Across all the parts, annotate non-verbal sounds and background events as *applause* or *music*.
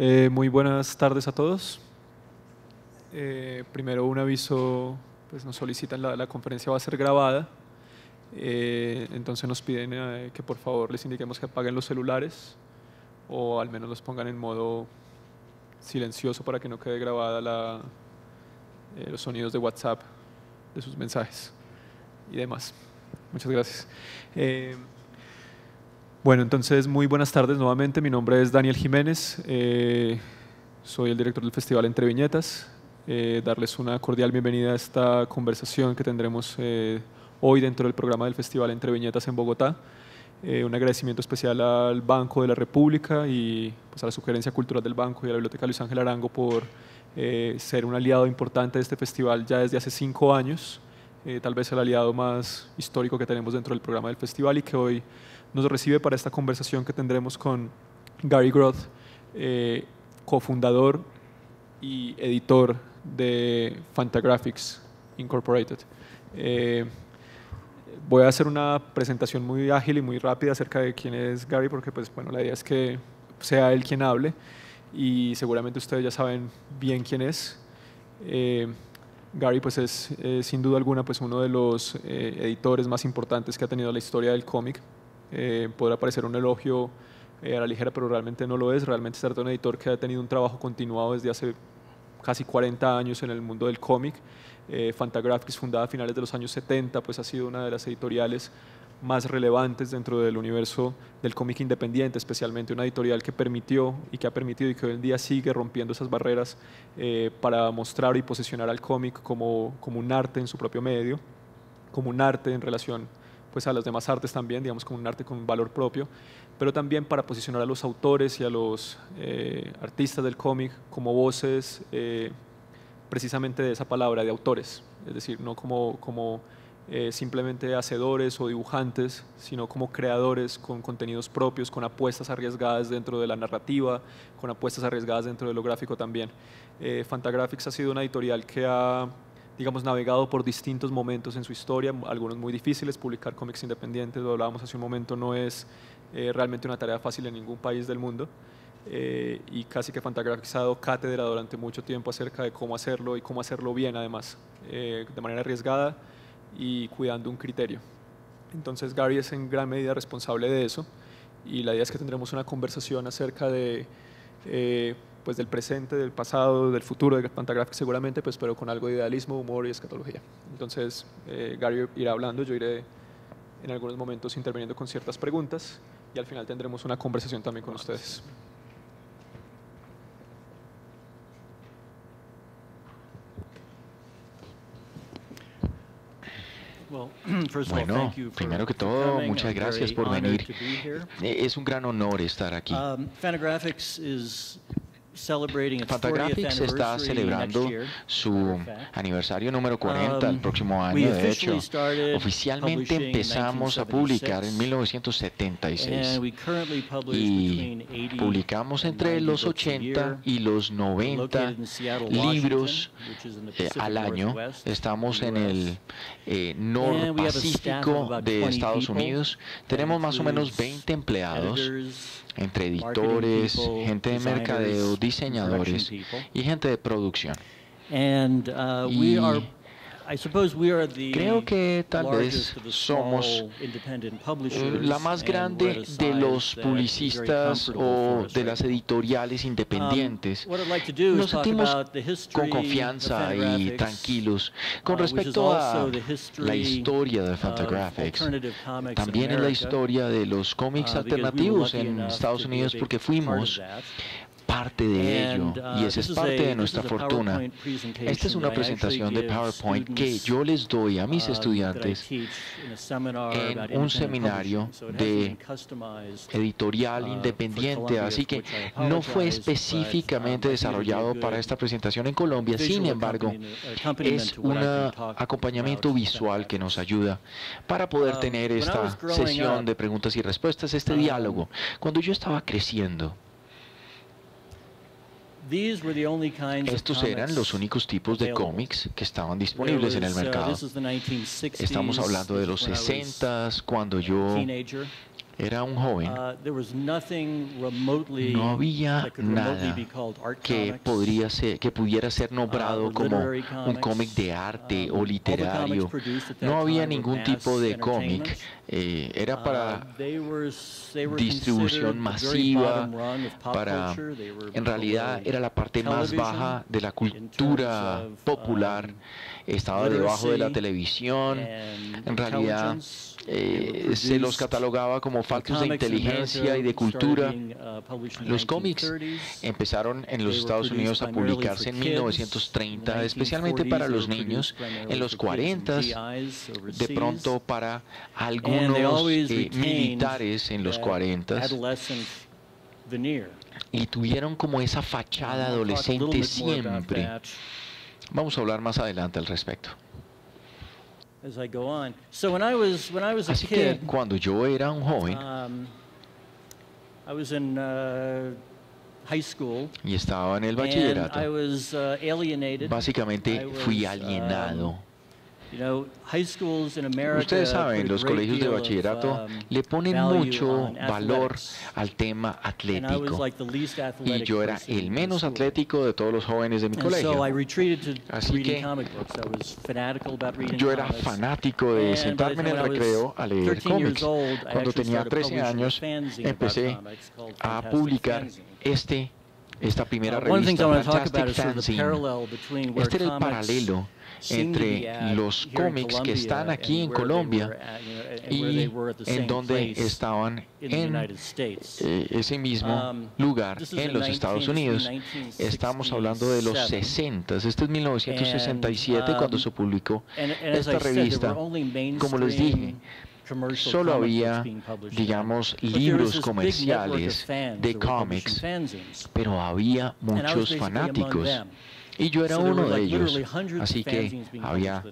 Eh, muy buenas tardes a todos. Eh, primero un aviso, pues nos solicitan, la, la conferencia va a ser grabada, eh, entonces nos piden que por favor les indiquemos que apaguen los celulares o al menos los pongan en modo silencioso para que no quede grabada la, los sonidos de WhatsApp de sus mensajes y demás. Muchas gracias. Bueno, entonces muy buenas tardes nuevamente. Mi nombre es Daniel Jiménez. eh, soy el director del Festival Entre Viñetas. Eh, darles una cordial bienvenida a esta conversación que tendremos eh, hoy dentro del programa del Festival Entre Viñetas en Bogotá. Eh, un agradecimiento especial al Banco de la República y pues, a la Sugerencia Cultural del Banco y a la Biblioteca Luis Ángel Arango por eh, ser un aliado importante de este festival ya desde hace cinco años, eh, tal vez el aliado más histórico que tenemos dentro del programa del festival y que hoy nos recibe para esta conversación que tendremos con Gary Groth, eh, cofundador y editor de Fantagraphics Incorporated. Eh, voy a hacer una presentación muy ágil y muy rápida acerca de quién es Gary, porque pues, bueno, la idea es que sea él quien hable y seguramente ustedes ya saben bien quién es. Eh, Gary pues es sin duda alguna pues uno de los editores más importantes que ha tenido la historia del cómic. Eh, podrá parecer un elogio eh, a la ligera, pero realmente no lo es. Realmente se trata de un editor que ha tenido un trabajo continuado desde hace casi 40 años en el mundo del cómic. Eh, Fantagraphics, fundada a finales de los años 70, pues ha sido una de las editoriales más relevantes dentro del universo del cómic independiente, especialmente una editorial que permitió y que ha permitido y que hoy en día sigue rompiendo esas barreras eh, para mostrar y posicionar al cómic como, como un arte en su propio medio, como un arte en relación pues, a las demás artes también, digamos como un arte con valor propio, pero también para posicionar a los autores y a los eh, artistas del cómic como voces eh, precisamente de esa palabra, de autores, es decir, no como, como eh, simplemente hacedores o dibujantes, sino como creadores con contenidos propios, con apuestas arriesgadas dentro de la narrativa, con apuestas arriesgadas dentro de lo gráfico también. Fantagraphics ha sido una editorial que ha digamos, navegado por distintos momentos en su historia, algunos muy difíciles, publicar cómics independientes, lo hablábamos hace un momento, no es eh, realmente una tarea fácil en ningún país del mundo. Eh, y casi que dado cátedra durante mucho tiempo acerca de cómo hacerlo y cómo hacerlo bien además, eh, de manera arriesgada y cuidando un criterio. Entonces Gary es en gran medida responsable de eso y la idea es que tendremos una conversación acerca de eh, pues del presente, del pasado, del futuro de Fantagraphics seguramente, pues, pero con algo de idealismo, humor y escatología. Entonces, eh, Gary irá hablando, yo iré en algunos momentos interviniendo con ciertas preguntas y al final tendremos una conversación también con ustedes. *clears throat* Bueno, primero que todo, muchas gracias por venir. Eh, Es un gran honor estar aquí. Fantagraphics is celebrating its 40th Fantagraphics está celebrando su aniversario número 40 el Um, próximo año. De hecho, oficialmente empezamos a publicar en 1976, 1976 and we currently publish y between 80 publicamos entre 90 los books a 80 year. y los We're 90 located in Seattle, Washington, libros eh, al año. Estamos en el eh, norpacífico de 20 Estados. Unidos. Tenemos más o menos includes 20 empleados entre editores, gente de mercadeo, diseñadores y gente de producción. And uh, Y creo que tal vez somos la más grande de los publicistas o de las editoriales Um, independientes. what I'd like to do Nos sentimos con confianza y tranquilos con uh, respecto a la historia de Fantagraphics. También es la historia de los uh, cómics were alternativos en Estados Unidos porque fuimos. Parte de ello uh, y esa es parte de nuestra fortuna. Esta es una presentación de PowerPoint que yo les doy a mis um, I estudiantes en un seminario de editorial uh, independiente, así que no fue um, específicamente a desarrollado para esta presentación en Colombia, sin embargo, es un acompañamiento visual que nos ayuda para poder Um, tener esta sesión de preguntas y respuestas, este um, diálogo. Cuando yo estaba creciendo, These were the only kinds of estos eran los únicos tipos de cómics que estaban disponibles en el uh, mercado. this is the 1960s, Estamos hablando de los is when I was 60 cuando yo teenager. Era un joven, uh, no había nada que, podría ser, que pudiera ser nombrado uh, como un cómic de arte um, o literario. No había ningún tipo de cómic. Eh, era uh, para distribución masiva, para, en realidad era la parte más baja de la cultura popular, um, estaba debajo de la televisión, en realidad eh, se los catalogaba como faltos de inteligencia y de cultura. Uh, los cómics empezaron en los Estados Unidos a publicarse en 1930, especialmente para los niños, en los 40, de pronto para algunos eh, militares en los 40 y tuvieron como esa fachada adolescente siempre. Vamos a hablar más adelante al respecto. Así que cuando yo era un joven, um, uh, y estaba en el bachillerato, uh, básicamente fui um, alienado Ustedes saben, los colegios de bachillerato um, le ponen mucho valor al tema atlético. Y yo era el menos atlético de todos los jóvenes de mi colegio. Así que yo era fanático de sentarme en el recreo a leer cómics. Cuando tenía 13 años, empecé a publicar este esta primera revista, Fantastic Fanzine. Este era el paralelo entre los cómics que están aquí en Colombia y en donde estaban en eh, ese mismo um, lugar en los Estados Unidos. Estamos hablando de los 60. Este es 1967 cuando um, se publicó esta revista. Como les dije, solo había, digamos, libros comerciales de cómics, pero había muchos fanáticos. Y yo era uno de ellos. Así que había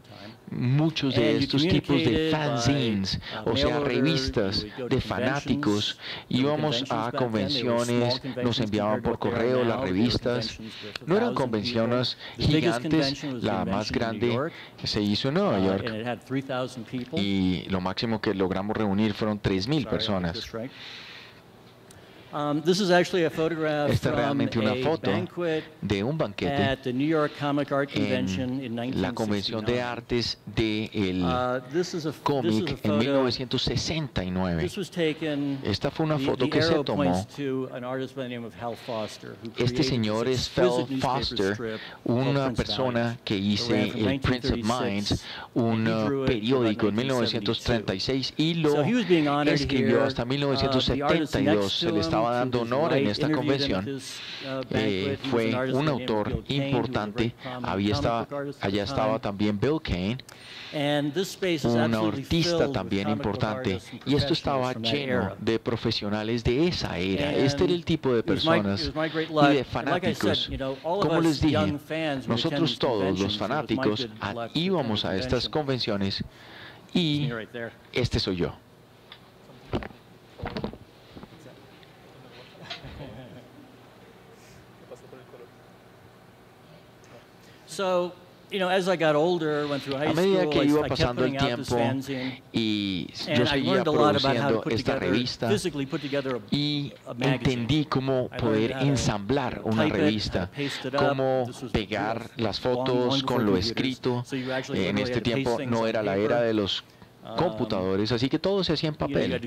muchos de estos tipos de fanzines, uh, o sea, revistas de fanáticos. Íbamos a convenciones, nos enviaban por correo las revistas. No eran convenciones gigantes, la más grande se hizo en Nueva uh, York. Y lo máximo que logramos reunir fueron 3.000 personas. Um, Esta es realmente una foto de un banquete en la Convención de Artes del uh, cómic en 1969. Esta fue una foto que se tomó. Este señor es Phil Foster, una persona que hizo el Prince of Minds, un periódico en 1936 y lo escribió hasta 1972. Uh, se le estaba dando honor en esta convención. Uh, eh, fue un autor importante. Había estaba, allá estaba también Bill Kane, un artista también importante. Y esto estaba lleno de profesionales de esa era. Este era el tipo de personas y de fanáticos. Como les dije, nosotros todos los fanáticos íbamos a estas convenciones y este soy yo. So, you know, as I got older, went through high a medida que iba pasando el tiempo y yo seguía produciendo esta revista y entendí cómo poder ensamblar una revista, cómo pegar las fotos con lo escrito. En este tiempo no era la era de los um, computadores, así que todo se hacía en papel.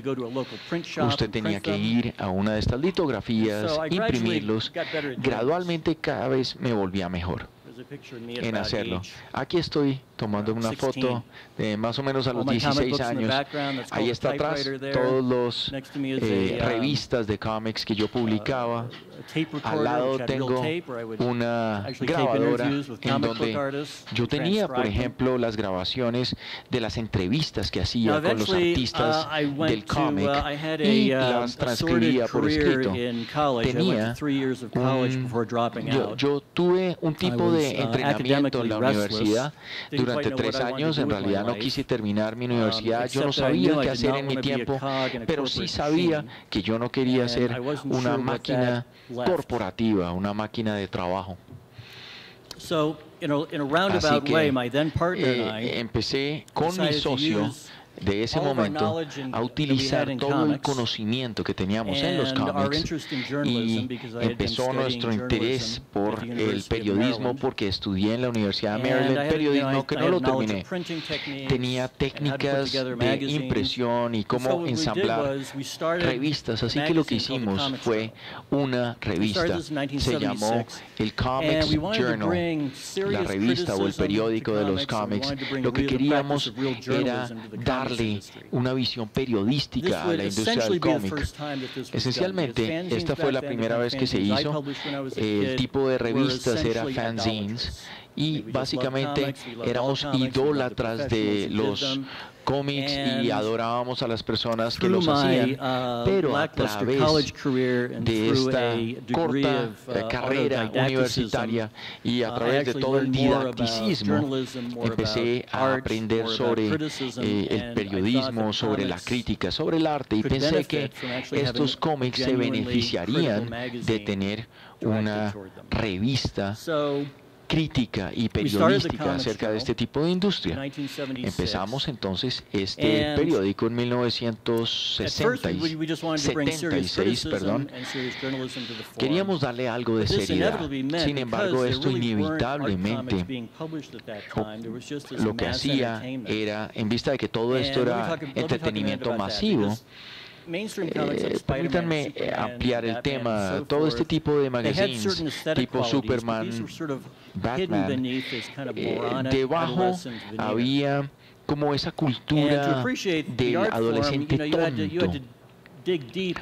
Usted tenía que ir a una de estas litografías, imprimirlos. Gradualmente cada vez me volvía mejor en hacerlo. Aquí estoy tomando una foto de más o menos a los 16 años. Ahí está atrás todos los eh, um, revistas de cómics que yo publicaba. Al lado tengo una grabadora en donde yo tenía, por ejemplo, las grabaciones de las entrevistas que hacía con los artistas uh, del cómic uh, y uh, las transcribía por escrito. Tenía yo, yo tuve un tipo de entrenamiento en la universidad durante tres años. En realidad no quise terminar mi um, universidad. Yo no sabía qué hacer en mi tiempo, pero sí sabía que yo no quería ser una máquina corporativa, una máquina de trabajo. Así que eh, empecé con mi socio de ese momento a utilizar todo el conocimiento que teníamos en los cómics y empezó nuestro interés por el periodismo porque estudié en la Universidad de Maryland periodismo que no lo terminé. Tenía técnicas de impresión y cómo ensamblar revistas, así que lo que hicimos fue una revista. Se llamó el Comics Journal, la revista o el periódico de los cómics. Lo que queríamos era darle una visión periodística a la industria del cómic. Esencialmente, esta fue la primera vez que se hizo. El tipo de revistas era fanzines y básicamente éramos idólatras de los cómics y adorábamos a las personas que los hacían, uh, pero a través de esta corta uh, carrera universitaria y a uh, través de todo el didacticismo, empecé a aprender sobre eh, el periodismo, sobre la crítica, sobre el arte y pensé que estos cómics se beneficiarían de tener una revista crítica y periodística acerca de este tipo de industria. Empezamos entonces este periódico en 1976, perdón. Queríamos darle algo de seriedad. Sin embargo, esto inevitablemente lo que hacía era, en vista de que todo esto era entretenimiento masivo, eh, permítanme eh, ampliar el tema. Todo este tipo de magazines, tipo Superman, Batman, eh, debajo había como esa cultura del adolescente tonto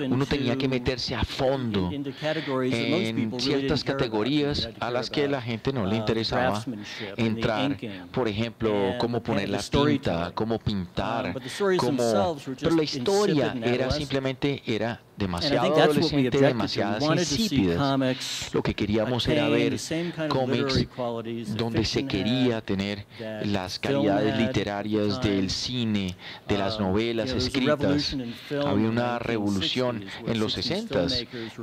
uno tenía que meterse a fondo en ciertas categorías a las que la gente no le uh, interesaba entrar. Por ejemplo, cómo poner la tinta, cómo pintar, uh, cómo... Pero la historia era simplemente era demasiado adolescente, demasiadas insípidas. Lo que queríamos era ver cómics donde se quería tener las calidades literarias del cine, de las novelas escritas. Había una revolución en los 60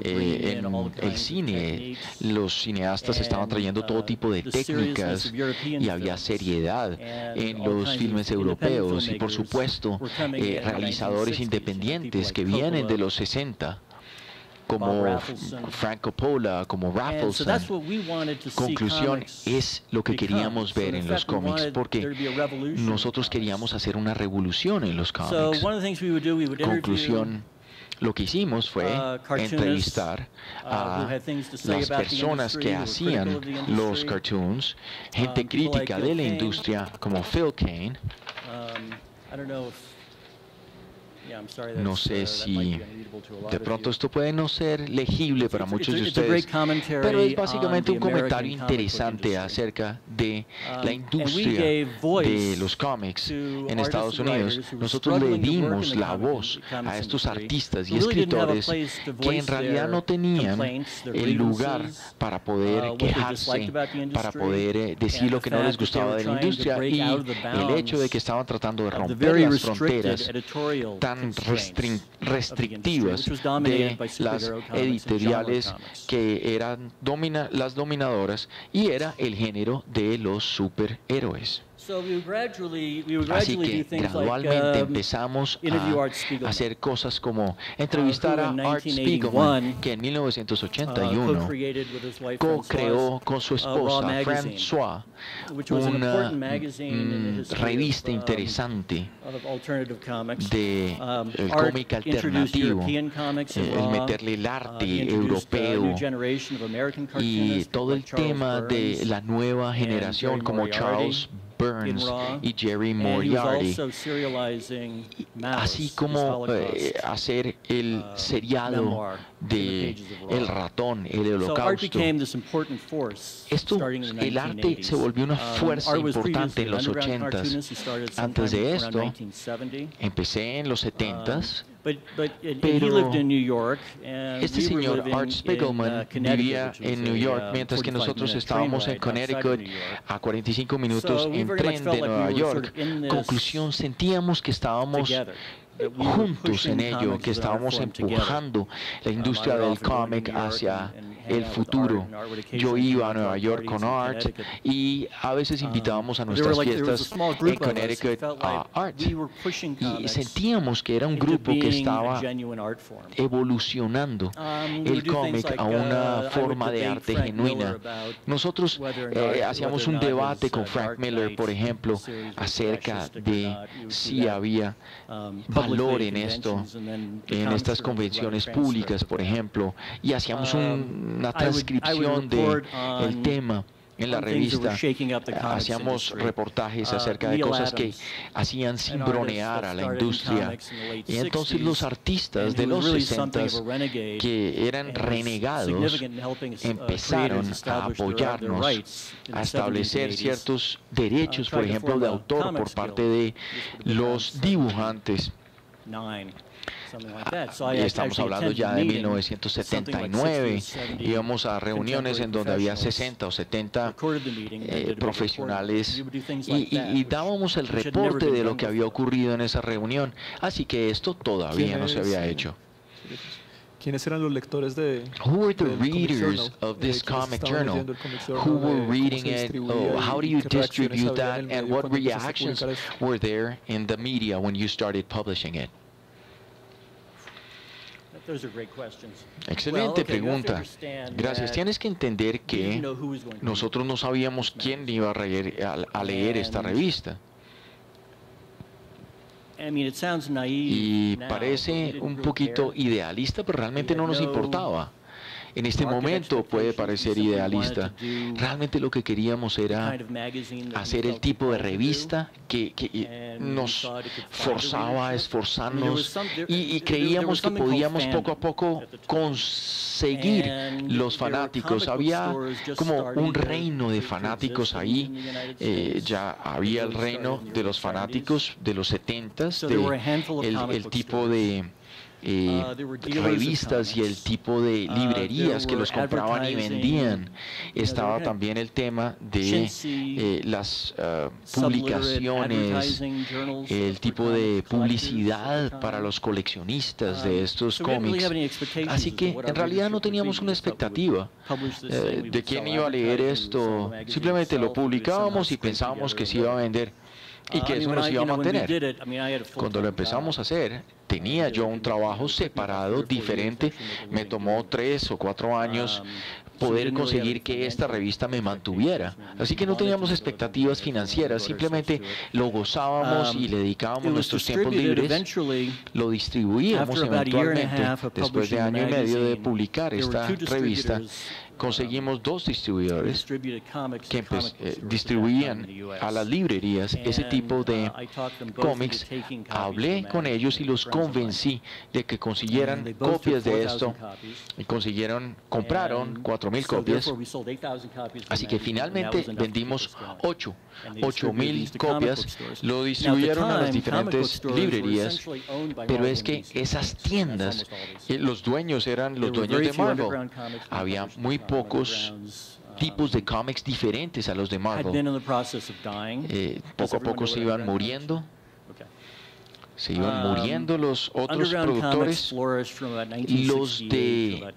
eh, en el cine. Los cineastas estaban trayendo todo uh, tipo de técnicas y había seriedad en los filmes europeos y por supuesto eh, realizadores independientes que vienen de los 60 como Frank Coppola, como Raffleson. Conclusión es lo que queríamos ver en los cómics, porque nosotros queríamos hacer una revolución en los cómics. Conclusión, lo que hicimos fue uh, entrevistar uh, a las personas que hacían los cartoons, gente um, crítica de la industria como Phil Kane. No sé uh, si de pronto esto puede no ser legible para muchos de ustedes, pero es básicamente un comentario interesante acerca de la um, industria de los cómics en Estados Unidos. Nosotros le dimos la voz a estos artistas y escritores que en realidad no tenían el lugar para poder uh, quejarse, para poder eh, decir lo que no les gustaba de la industria y el hecho de que estaban tratando de romper las fronteras tan restrictivas de las editoriales que eran las dominadoras y era el género de los superhéroes. Así que gradualmente um, empezamos a hacer cosas como uh, entrevistar a Art Spiegelman, que en 1981 uh, co-creó con su esposa François una mm, revista uh, interesante de um, el cómic alternativo, el meterle el arte europeo y todo el tema de la nueva generación como Charles Burns y Jerry Moriarty, así como eh, hacer el uh, seriado de El ratón, el holocausto. Esto, el arte se volvió una um, fuerza importante en los 80s. Antes de esto, empecé en los 70s pero este señor Art Spiegelman uh, vivía en New York, uh, mientras que nosotros estábamos en Connecticut a 45 minutos en tren de Nueva York. Conclusión, sentíamos que estábamos juntos en ello, que estábamos empujando la industria del cómic hacia el futuro. Yo iba a Nueva York con Art y a veces um, invitábamos a nuestras fiestas en Connecticut a Art. Y sentíamos que era un grupo que estaba evolucionando um, el cómic a una uh, forma de arte genuina. Nosotros eh, hacíamos un debate con Frank Miller, por ejemplo, acerca de si había um, valor en esto, en estas convenciones públicas, por ejemplo, y hacíamos una transcripción del el tema en la revista hacíamos reportajes uh, acerca de cosas que hacían cimbronear a la industria. Y entonces los artistas de los 60 que eran renegados uh, empezaron a apoyarnos, a establecer ciertos derechos, uh, por ejemplo, de autor por parte de los dibujantes. Y estamos hablando ya de 1979. Íbamos a reuniones en donde había 60 o 70 eh, profesionales y, dábamos el reporte de lo que había ocurrido en esa reunión. Así que esto todavía no se había hecho. ¿Quiénes eran los lectores de Who were the readers of this comic journal? Who were reading it? Oh, how do you distribute that? And what reactions were there in the media when you started publishing it? Excelente pregunta. Gracias. Tienes que entender que nosotros no sabíamos quién iba a leer, esta revista. Y parece un poquito idealista, pero realmente no nos importaba en este momento puede parecer idealista. Realmente lo que queríamos era hacer el tipo de revista que, nos forzaba a esforzarnos y, creíamos que podíamos poco a poco conseguir los fanáticos. Había como un reino de fanáticos ahí. Eh, ya había el reino de los fanáticos de los 70 de el tipo de eh, ah, revistas y el tipo de ah, librerías que los compraban y vendían. Estaba también el tema de eh, las ah, publicaciones, el tipo de publicidad para los coleccionistas de estos cómics. Así que en realidad no teníamos una expectativa eh, de quién iba a leer esto. Simplemente lo publicábamos y pensábamos que se iba a vender y que eso nos iba a mantener. Cuando lo empezamos a hacer, tenía yo un trabajo separado, diferente. Me tomó tres o cuatro años poder conseguir que esta revista me mantuviera. Así que no teníamos expectativas financieras, simplemente lo gozábamos y le dedicábamos nuestros tiempos libres. Lo distribuíamos eventualmente después de año y medio de publicar esta revista conseguimos dos distribuidores que eh, distribuían a las librerías ese tipo de uh, cómics. Hablé con ellos y los convencí de que consiguieran copias de esto. y consiguieron, compraron 4.000 copias. Así que finalmente vendimos 8, 8.000 copias, lo distribuyeron a las diferentes librerías, pero es que esas tiendas, eh, los dueños eran los dueños de Marvel. Había muy pocos tipos de cómics diferentes a los de Marvel. Eh, poco a poco se iban muriendo se iban um, muriendo los otros productores, los de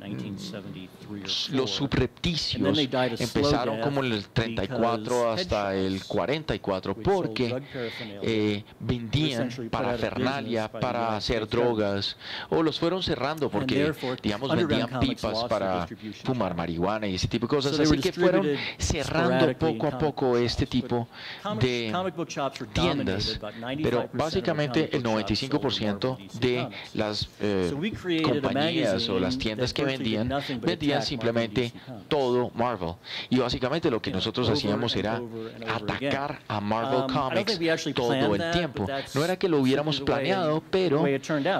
los subrepticios empezaron como en el 34 hasta el 44 porque eh, vendían parafernalia para hacer drogas o los fueron cerrando porque digamos vendían pipas para fumar marihuana y ese tipo de cosas. así que fueron cerrando poco a poco este tipo de tiendas. pero básicamente el 95% de las eh, compañías o las tiendas que vendían, vendían simplemente todo Marvel. Y básicamente lo que nosotros hacíamos era atacar a Marvel um, Comics todo el tiempo. No era que lo hubiéramos planeado, pero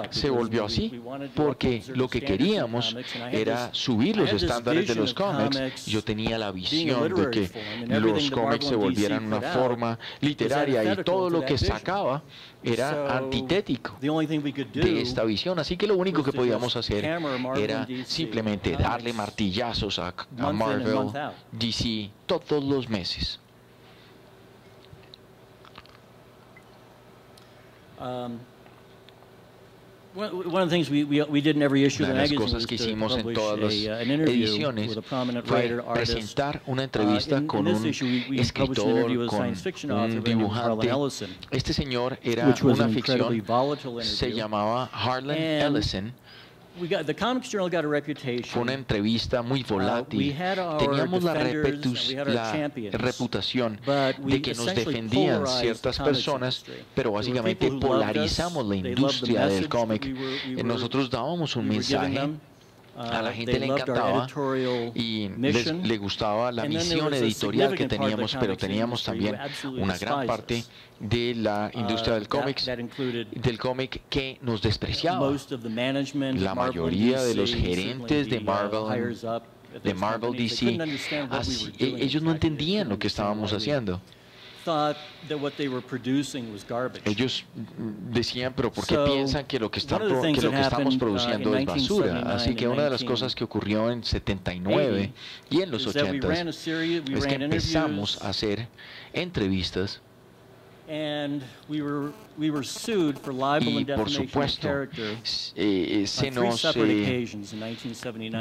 se volvió así, porque lo que queríamos era subir los estándares de los cómics. Yo tenía la visión de que los cómics se volvieran una forma literaria y todo lo que sacaba era antitético de esta visión. Así que lo único que podíamos hacer era simplemente darle martillazos a, Marvel, DC todos los meses. Um, Una de las cosas que hicimos en todas las ediciones fue presentar una entrevista uh, con un escritor, con un dibujante. Este señor era una ficción, se llamaba Harlan Ellison fue una entrevista muy uh, volátil. Teníamos la, reputación de que nos defendían ciertas personas, pero básicamente polarizamos la industria del cómic. Nosotros dábamos un mensaje a la uh, gente le encantaba y les, le gustaba la misión editorial que teníamos, pero teníamos también una gran parte de la uh, industria del cómic del cómic que nos despreciaba. La mayoría de los gerentes de Marvel de Marvel DC, ellos no entendían lo que estábamos haciendo. Ellos decían, pero ¿por qué piensan que lo que, están, que lo que estamos uh, produciendo es basura? Así que una de las cosas que ocurrió en 79 y en los 80 es que empezamos a hacer entrevistas y por supuesto eh, se nos eh,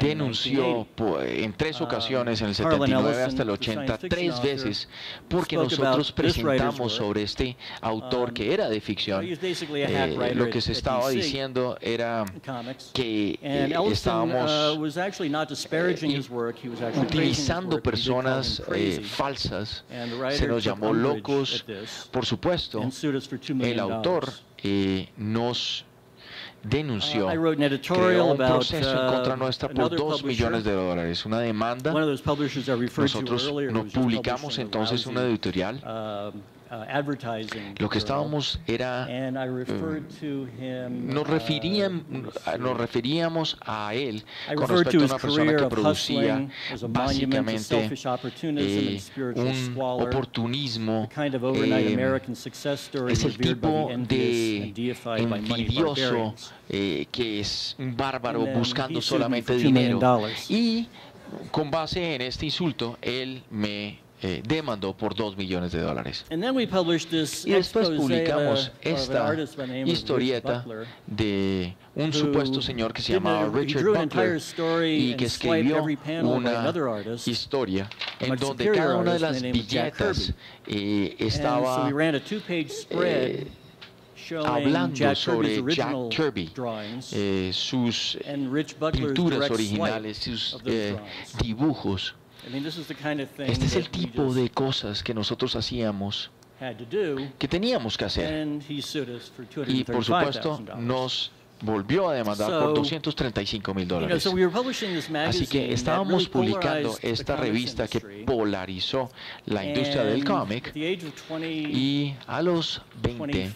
denunció en tres uh, ocasiones en el 79 hasta el 80 tres veces porque nosotros presentamos sobre este autor um, que era de ficción eh, lo que se estaba diciendo era que estábamos utilizando personas falsas. Se nos llamó locos por supuesto el autor eh, nos denunció, uh, creó un proceso en contra uh, nuestra por dos millones de dólares, una demanda. Nosotros nos publicamos entonces una editorial Uh, Lo que estábamos era eh, nos referían uh, nos referíamos a él con respecto a una persona que producía básicamente eh, un oportunismo eh, es el tipo de envidioso que es un bárbaro buscando solamente dinero. y con base en este insulto él me eh, demandó por 2 millones de dólares. y después publicamos esta historieta de un supuesto señor que se llamaba Richard Butler y que escribió una historia en donde cada una de las billetas eh, estaba eh, hablando sobre Jack Kirby, eh, sus pinturas originales, sus eh, dibujos este es el tipo de cosas que nosotros hacíamos que teníamos que hacer. Y por supuesto nos volvió a demandar por 235 mil dólares. Así que estábamos publicando esta revista que polarizó la industria del cómic y a los 20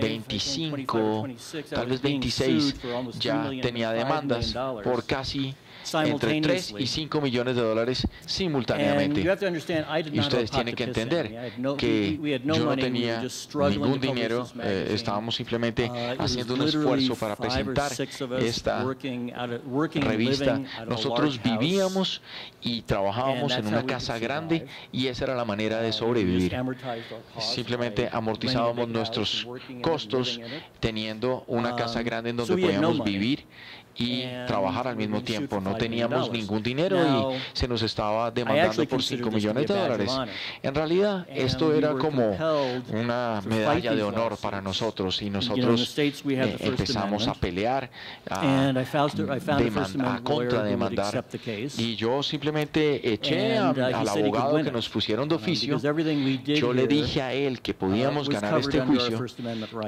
25, tal vez 26, ya tenía demandas por casi entre 3 y 5 millones de dólares simultáneamente. Y ustedes tienen que entender que yo no tenía ningún dinero, eh, estábamos simplemente uh, haciendo un esfuerzo para presentar esta revista. Nosotros vivíamos y trabajábamos en una casa grande y esa era la manera de uh, sobrevivir. Simplemente amortizábamos nuestros costos teniendo una casa um, grande en donde podíamos vivir y trabajar al mismo tiempo. No teníamos ningún dinero y se nos estaba demandando por 5 millones de dólares. En realidad, esto era como una medalla de honor para nosotros y nosotros eh, empezamos a pelear, a, a contrademandar. Y yo simplemente eché uh, al abogado que nos pusieron de um, oficio. Yo le dije a él que podíamos uh, ganar este juicio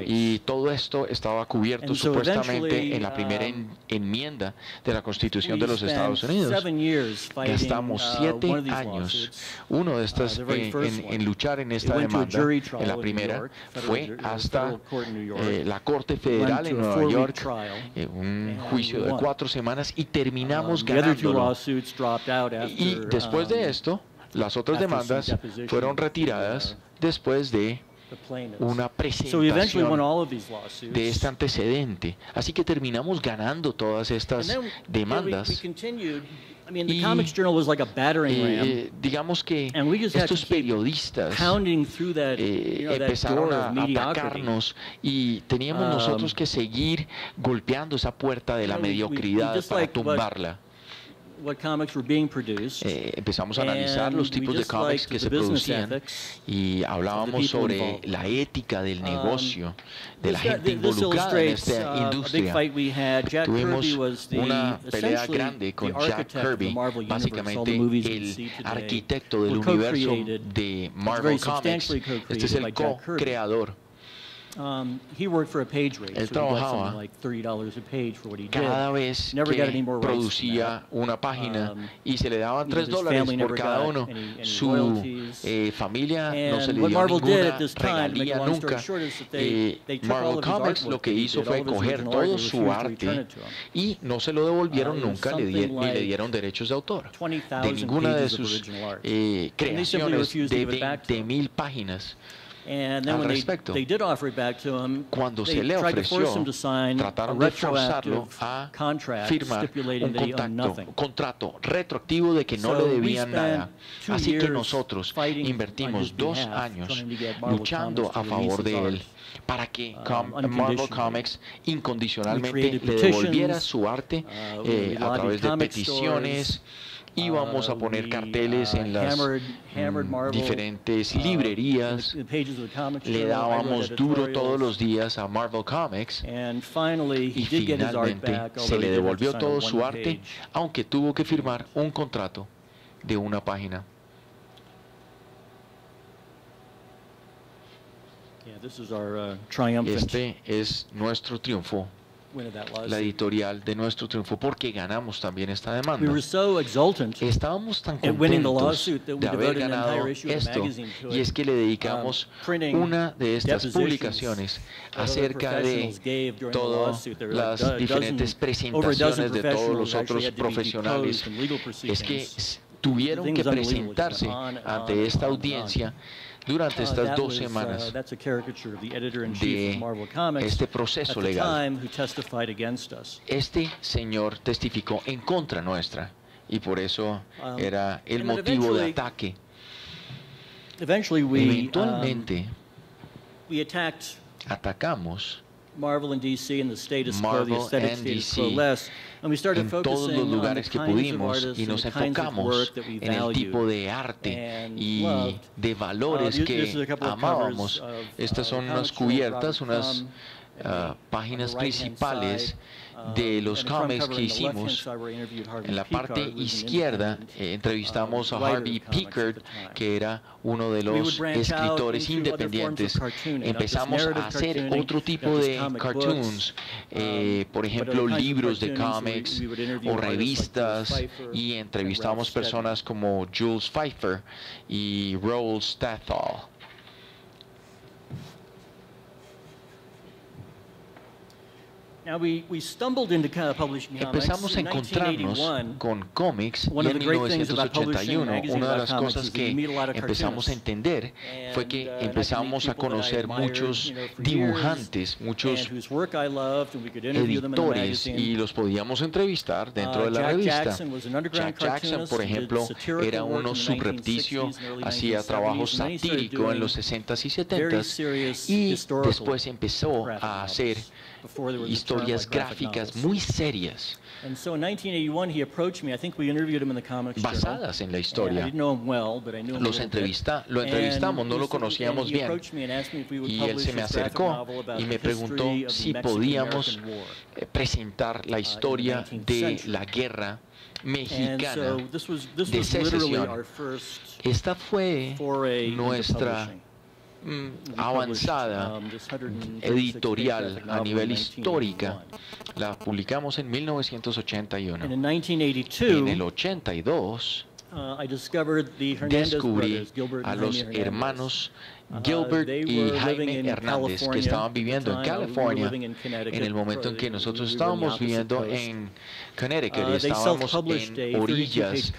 y todo esto estaba cubierto supuestamente en la primera uh, enmienda de la Constitución de los Estados Unidos. Gastamos uh, siete años, uno de estas, en, luchar en esta demanda. En la primera fue hasta eh, la Corte Federal en Nueva York, eh, un juicio de cuatro semanas y terminamos um, ganándolo. Y después de um, esto, las otras demandas fueron retiradas después de una presentación de este antecedente. Así que terminamos ganando todas estas demandas. Y, eh, digamos que estos periodistas eh, empezaron a atacarnos y teníamos um, nosotros que seguir golpeando esa puerta de la mediocridad para tumbarla. Eh, empezamos a analizar los tipos de cómics que se producían y hablábamos sobre la ética del uh, negocio, de la gente involucrada en esta uh, industria. Tuvimos una pelea grande con Jack Kirby, básicamente el arquitecto del universo de Marvel Comics. Este es el co-creador Um, he worked for a page rate, Él so trabajaba like $30 a page for what he cada did. vez Never que producía una página um, y se le daban 3 dólares por cada uno. Any, any Su eh, familia no se le dio Marvel ninguna regalía nunca. Eh, Marvel Comics lo que hizo fue coger todo su arte y no se lo devolvieron uh, nunca le di ni le dieron derechos de autor de ninguna de sus eh, creaciones de 20.000 páginas al respecto. Cuando se le ofreció, trataron de forzarlo a firmar un contrato retroactivo de que no le debían nada. Así que nosotros invertimos dos años luchando a favor de él para que um, Marvel Comics incondicionalmente le devolviera su arte uh, eh, a través de peticiones, íbamos a poner carteles en las mm, diferentes uh, librerías, le dábamos duro todos los días a Marvel Comics. Y finalmente se le devolvió todo su arte, aunque tuvo que firmar un contrato de una página. Uh, este es nuestro triunfo la editorial de nuestro triunfo porque ganamos también esta demanda. Estábamos tan contentos de haber ganado esto. y es que le dedicamos um, una de estas publicaciones acerca de todas las diferentes presentaciones de todos los otros profesionales. Es que tuvieron que presentarse ante esta audiencia durante estas dos semanas de este proceso legal. Este señor testificó en contra nuestra y por eso um, era el motivo de ataque. Eventualmente um, atacamos Marvel and DC and the status quo, the aesthetic status quo less. And we started en todos los lugares que pudimos y nos enfocamos en el tipo de arte y de valores uh, que amábamos. Estas son uh, unas cubiertas, unas uh, páginas principales de los cómics que hicimos. En la parte izquierda eh, entrevistamos a Harvey Pickard, que era uno de los escritores independientes. Empezamos a hacer otro tipo de cartoons, eh, por ejemplo, libros de cómics o revistas, y entrevistamos personas como Jules Pfeiffer y Roald Stathall. Empezamos a encontrarnos con cómics y en 1981 una de las cosas que empezamos a entender fue que uh, empezamos a conocer muchos dibujantes, muchos editores y los podíamos entrevistar dentro de la uh, revista. Jack Jackson, por ejemplo, era uno subrepticio, hacía trabajo satírico en los 60s y 70s y después empezó a hacer historias gráficas muy serias. Basadas en la historia. Los entrevista, lo entrevistamos, no lo conocíamos bien. Y él se me acercó y me preguntó si podíamos eh, presentar la historia de la guerra mexicana de secesión. Esta fue nuestra avanzada um, editorial a nivel histórica. La publicamos en 1981. En el 82 uh, descubrí a los hermanos uh, Gilbert y Jaime Hernández que estaban viviendo en California en el momento en que nosotros estábamos viviendo en Connecticut y uh, estábamos en orillas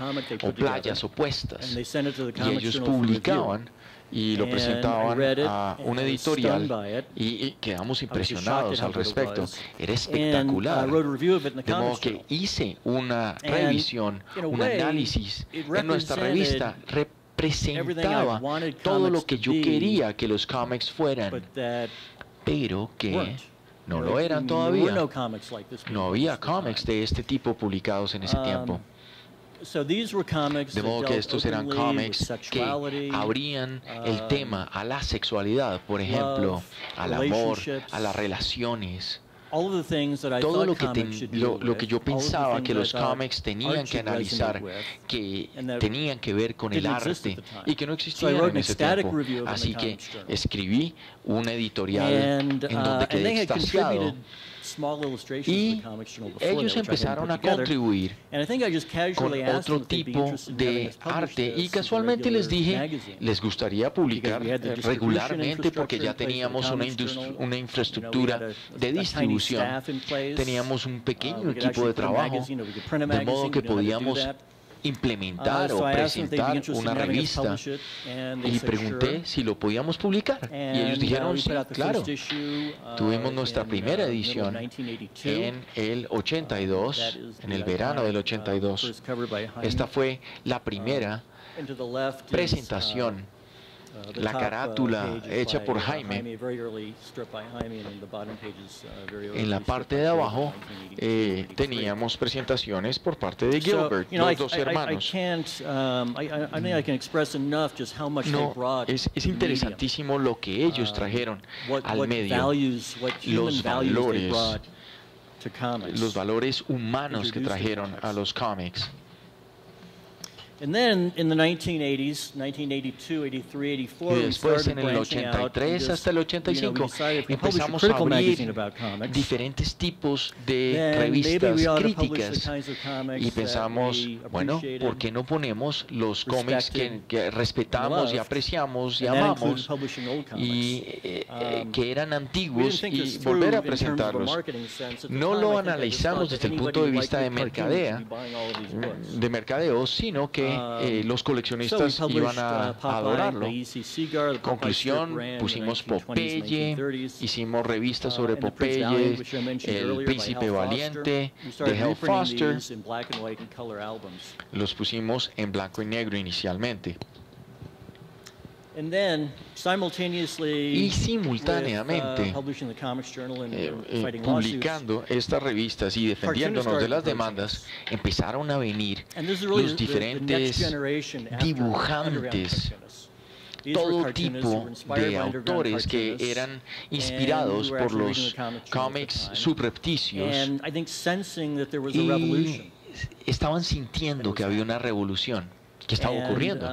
o playas opuestas. Y ellos publicaban y lo presentaban a un editorial y, quedamos impresionados al respecto. Era espectacular. De modo que hice una revisión, un análisis en nuestra revista. Representaba todo lo que yo quería que los cómics fueran, pero que no lo eran todavía. No había cómics de este tipo publicados en ese um, tiempo. De modo que estos eran cómics que abrían el um, tema a la sexualidad, por ejemplo, al amor, a las relaciones. Todo lo que, lo, que yo pensaba que los cómics tenían que analizar, que tenían que ver con el arte y que no existían en ese tiempo. Así que escribí un editorial en donde uh, quedé extasiado y ellos empezaron a contribuir con otro tipo de arte. Y casualmente les dije, les gustaría publicar regularmente porque ya teníamos una, una infraestructura de distribución, teníamos un pequeño uh, equipo de trabajo, de modo que podíamos implementar uh, o presentar una revista y pregunté si lo podíamos publicar. Y ellos uh, dijeron, sí, claro. Uh, Tuvimos nuestra primera edición en el 82, en el verano del 82. Esta fue la primera presentación la carátula hecha por Jaime. En la parte de abajo eh, teníamos presentaciones por parte de Gilbert, los dos hermanos. No, es, es interesantísimo lo que ellos uh, trajeron al medio, los valores, los valores humanos que trajeron a los cómics. And then in the 1980s, 1982, 83, 84, y después en el 83 hasta el 85 empezamos a abrir diferentes tipos de revistas críticas. y pensamos, bueno, ¿por qué no ponemos los cómics que, que respetamos y apreciamos y amamos y eh, eh, um, que eran antiguos y volver a presentarlos? No lo analizamos desde el punto de vista de mercadea, de mercadeo, sino que eh, los coleccionistas iban a, uh, adorarlo. Conclusión, pusimos Popeye, hicimos revistas sobre uh, Popeye, El Príncipe Valiente, de Hal Foster. Los pusimos en blanco y negro inicialmente y simultáneamente eh, eh, publicando estas revistas y defendiéndonos de las demandas, empezaron a venir los diferentes dibujantes. todo tipo de autores que eran inspirados por los cómics subrepticios. Y estaban sintiendo que había una revolución que estaba ocurriendo.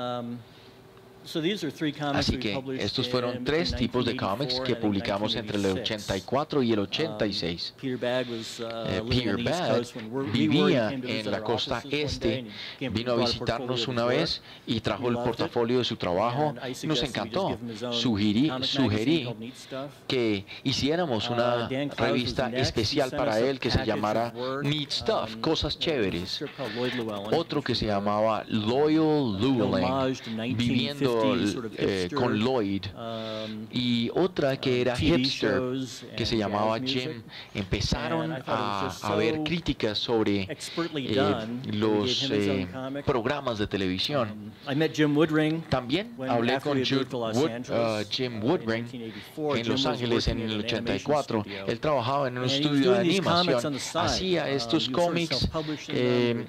Así que estos fueron tres tipos de cómics que publicamos entre el 84 y el 86. Um, eh, Peter Bag vivía en la costa este, vino a visitarnos una vez y trajo el portafolio de su trabajo. Nos encantó. Sugerí, sugerí que hiciéramos uh, una revista especial para él que se llamara Neat Stuff, um, cosas chéveres. Otro que se llamaba Loyal Llewellyn, viviendo eh, con Lloyd um, y otra que era hipster que se llamaba Jim empezaron a, ver críticas sobre eh, los eh, programas de televisión. Um, también hablé con uh, Jim Woodring en Los Ángeles en el 84 él trabajaba en un estudio de animación hacía um, estos cómics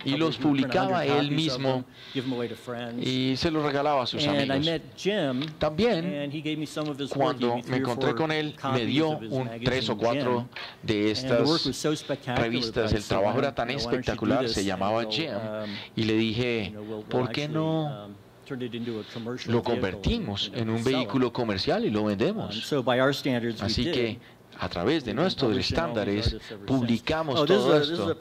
y los publicaba él mismo y se los regalaba a sus amigos también, cuando me encontré con él, me dio un tres o cuatro de estas revistas. El trabajo era tan espectacular, se llamaba Jim, um, y le dije, ¿por qué no um, lo convertimos en un vehículo comercial y lo vendemos? Um, Así que a través de nuestros estándares publicamos oh, todo esto.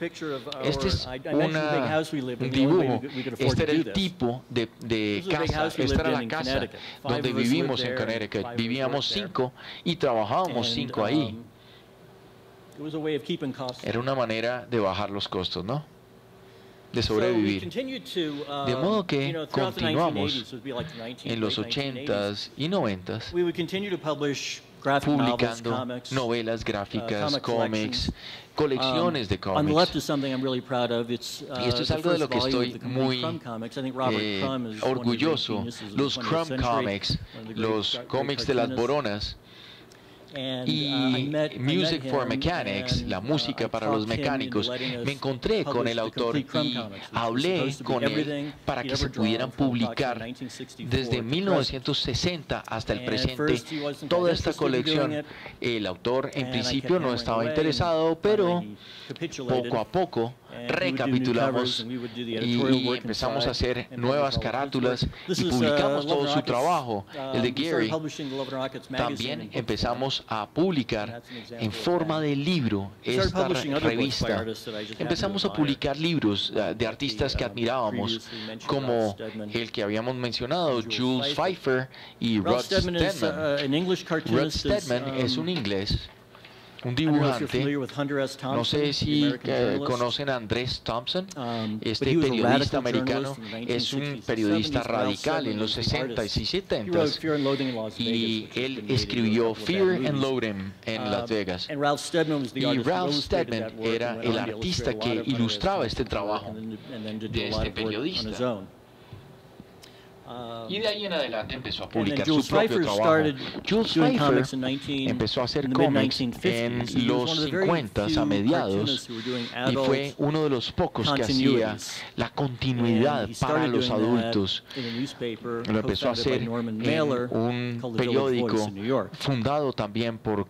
Este es un dibujo. Este era el tipo de, de casa. Esta era la casa donde vivimos en Connecticut. Vivíamos cinco y trabajábamos cinco ahí. Um, era una manera de bajar los costos, ¿no? de sobrevivir. De um, modo que continuamos en los 80s y 90s publicando novelas gráficas, cómics, colecciones de um, cómics. Y esto es uh, algo de lo que estoy muy eh, orgulloso. Los Crumb Comics, los cómics de las boronas, y uh, Music for Mechanics, la música para los mecánicos, me encontré con el autor y hablé con él para que se pudieran publicar desde 1960 hasta el presente. toda esta colección. El autor en principio no estaba interesado, pero poco a poco recapitulamos y empezamos a hacer nuevas carátulas y publicamos todo su trabajo, el de Gary. También empezamos a publicar en forma de libro esta revista. Empezamos a publicar libros uh, de artistas que admirábamos, como el que habíamos mencionado, Jules Pfeiffer y Rod Stedman. Rod Stedman es un inglés un dibujante. No sé si eh, conocen a Andrés Thompson. Um, este periodista americano es un periodista radical en los 60s y 70s. Y él escribió Fear and Loathing en Las um, Vegas. Y Ralph Steadman era el artista que ilustraba este trabajo de este periodista. Y de ahí en adelante empezó a publicar su propio trabajo. Jules Pfeiffer empezó a hacer cómics en los 50 a mediados y fue uno de los pocos que hacía la continuidad para los adultos. Lo empezó a hacer en un periódico fundado también por uh,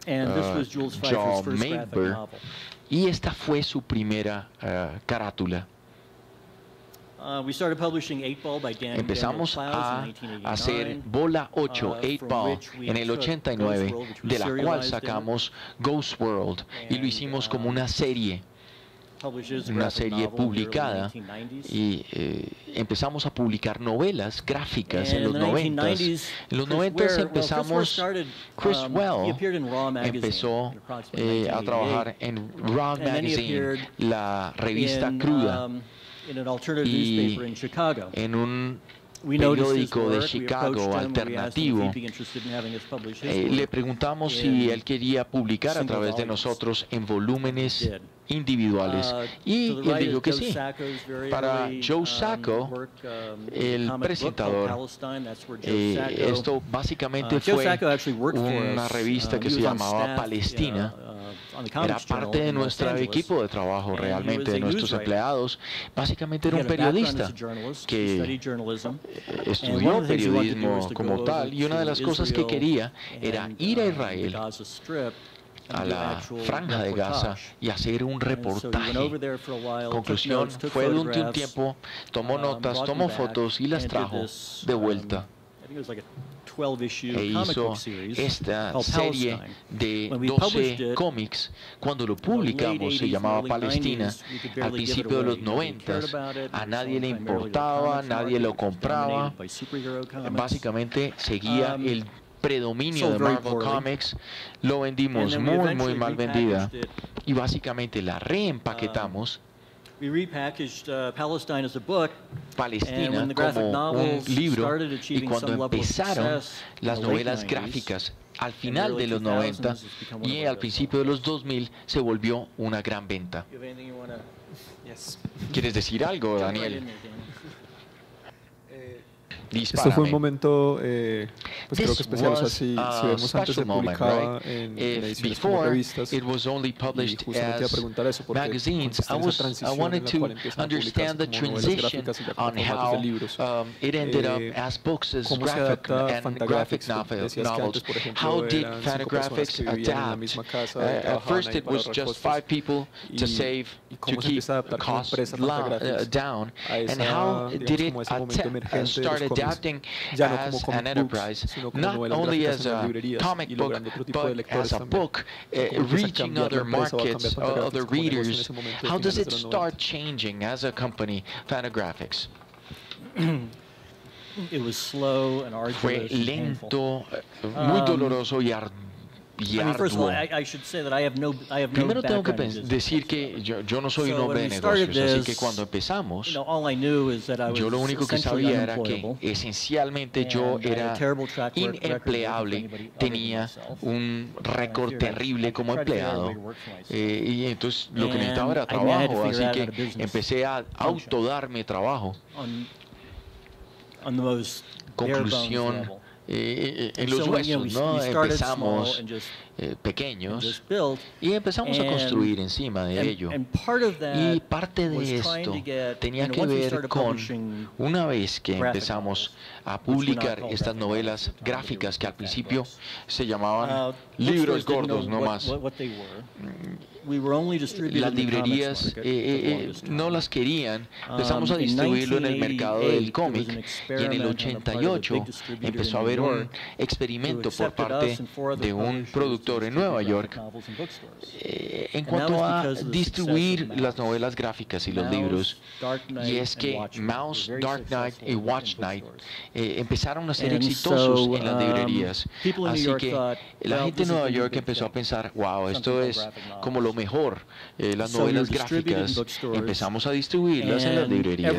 John Mayber y esta fue su primera uh, carátula. Uh, Empezamos a hacer Bola 8, 8 uh, Ball, en el 89, de la cual sacamos Ghost World y lo hicimos como una serie una serie publicada y eh, empezamos a publicar novelas gráficas en los 90. En los 90 empezamos, Chris um, Well empezó eh, a trabajar en Raw Magazine, la revista cruda. Y en un periódico de Chicago alternativo, eh, le preguntamos si él quería publicar a través de nosotros en volúmenes individuales. Uh, y él dijo que sí. Para Joe um, Sacco, um, el presentador, eh, esto básicamente uh, fue una revista que se llamaba Palestina era parte de nuestro equipo de trabajo realmente, de nuestros empleados. Básicamente era un periodista que estudió periodismo como tal y una de las cosas que quería era ir a Israel a la franja de Gaza y hacer un reportaje. Conclusión, fue durante un tiempo, tomó um, notas, tomó fotos y las trajo de um, vuelta e hizo esta serie de 12 cómics. Cuando lo publicamos se llamaba Palestina. Al principio de los 90 a nadie le importaba, nadie lo compraba. Básicamente seguía um, el predominio de Marvel Comics, lo vendimos muy, muy mal vendida y básicamente la reempaquetamos Uh, Palestina como un libro y cuando empezaron las novelas gráficas al final de los 90 y al principio de los 2000 se volvió una gran venta. ¿Quieres decir algo, Daniel? Esto fue un momento, eh, pues creo que especial, o sea, si, si vemos antes se publicaba en, en ediciones como revistas, it was only published y justamente iba a preguntar eso, porque magazines, I, was, I wanted to understand the transition on how um, it ended up as books, as graphic and graphic novel, novels. How did Fantagraphics adapt? Uh, at first it was just five people to save, to keep costs uh, down, and how did it uh, start adapting as an enterprise, not only as a comic book, but as a book, uh, reaching other markets, other readers. How does it start changing as a company, Fantagraphics? *clears throat* It was slow and arduous Fue lento, muy um, doloroso y arduo y arduo. Primero tengo que decir que yo, yo, no soy un hombre de negocios, así que cuando empezamos, yo lo único que sabía era que esencialmente yo era inempleable, tenía un récord terrible como empleado eh, y entonces lo que necesitaba era trabajo, así que empecé a autodarme trabajo. Conclusión eh, en los huesos, ¿no? Empezamos eh, pequeños y empezamos a construir encima de ello. Y parte de esto tenía que ver con una vez que empezamos a publicar estas novelas gráficas que al principio se llamaban uh, libros gordos no más. Las librerías eh, eh, no las querían. Empezamos a um, distribuirlo en el mercado del cómic y en el 88 empezó a haber un experimento por parte de un productor en Nueva York eh, en cuanto a distribuir las novelas gráficas y los libros. Y es que Mouse, Dark Knight y Watch Night eh, empezaron a ser exitosos en las um, librerías. Así que la gente de Nueva York empezó a pensar, wow, esto es como lo mejor. Eh, las novelas gráficas empezamos a distribuirlas en las librerías.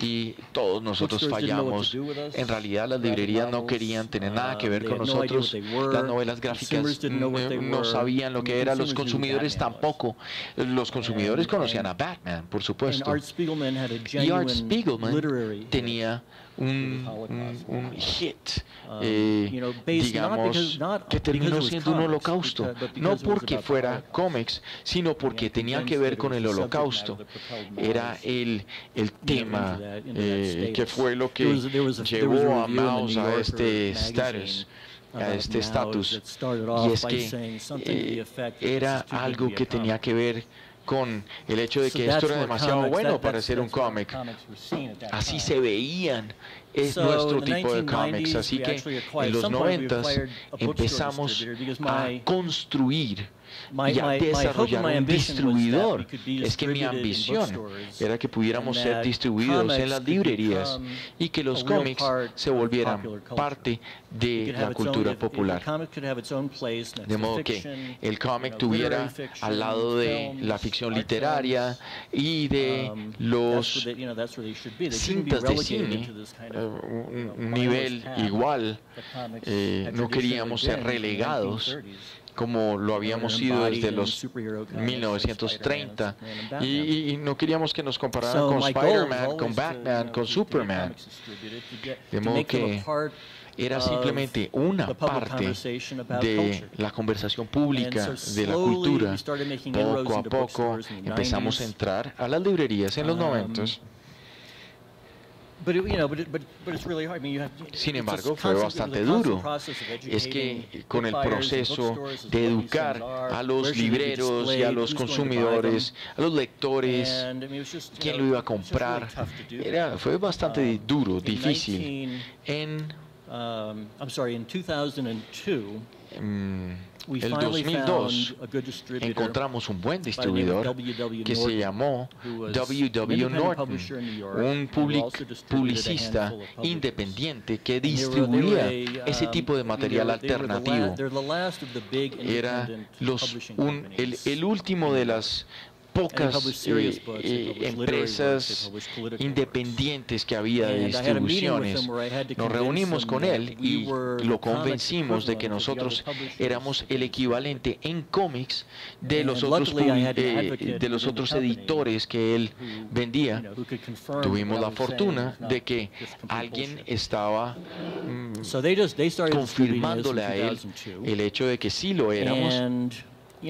Y todos nosotros fallamos. En realidad las librerías no querían tener nada que ver con nosotros. Las novelas gráficas no sabían lo que era, los consumidores tampoco. Los consumidores conocían a Batman, por supuesto. Y Art Spiegelman tenía un, un, hit, um, eh, digamos, que terminó siendo un holocausto, no porque fuera cómics, sino porque tenía que ver con el holocausto. Era el, el tema eh, que fue lo que llevó a Mouse a este status a este estatus. Y es que eh, era algo que tenía que ver con el hecho de que esto era demasiado bueno para ser un cómic. Así se veían es nuestro tipo de cómics. Así que en los 90 empezamos a construir y a desarrollar un distribuidor. Es que mi ambición era que pudiéramos ser distribuidos en las librerías y que los cómics se volvieran parte de la cultura popular. De modo que el cómic tuviera al lado de la ficción literaria y de um, los cintas de cine uh, un nivel igual. Eh, no queríamos ser relegados como lo habíamos sido desde los 1930 y, no queríamos que nos compararan con Spider-Man, con Batman, con Superman. De modo que era simplemente una parte de la conversación pública, de la cultura. Poco a poco empezamos a entrar a las librerías en los momentos sin embargo, fue bastante duro. Es que con el proceso de educar a los libreros y a los consumidores, a los lectores, quién lo iba a comprar, era, fue bastante duro, difícil. En, um, I'm sorry, in 2002, el 2002 encontramos un buen distribuidor que se llamó W.W. Norton, un publicista independiente que distribuía ese tipo de material alternativo. Era los, el, el último de las pocas eh, eh, empresas independientes que había de distribuciones. Nos reunimos con él y lo convencimos de que nosotros éramos el equivalente en cómics de los otros eh, de los otros editores que él vendía. Tuvimos la fortuna de que alguien estaba mm, confirmándole a él el hecho de que sí lo éramos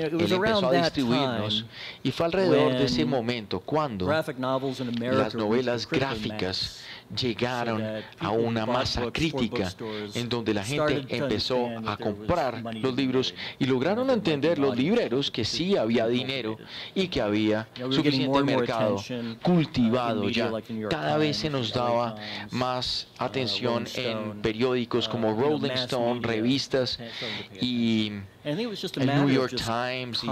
él empezó a distribuirnos y fue alrededor de ese momento cuando las novelas gráficas llegaron a una masa crítica en donde la gente empezó a comprar los libros y lograron entender los libreros que sí había dinero y que había suficiente mercado cultivado ya. Cada vez se nos daba más uh, atención en periódicos como uh, Rolling Stone, revistas y el New York Times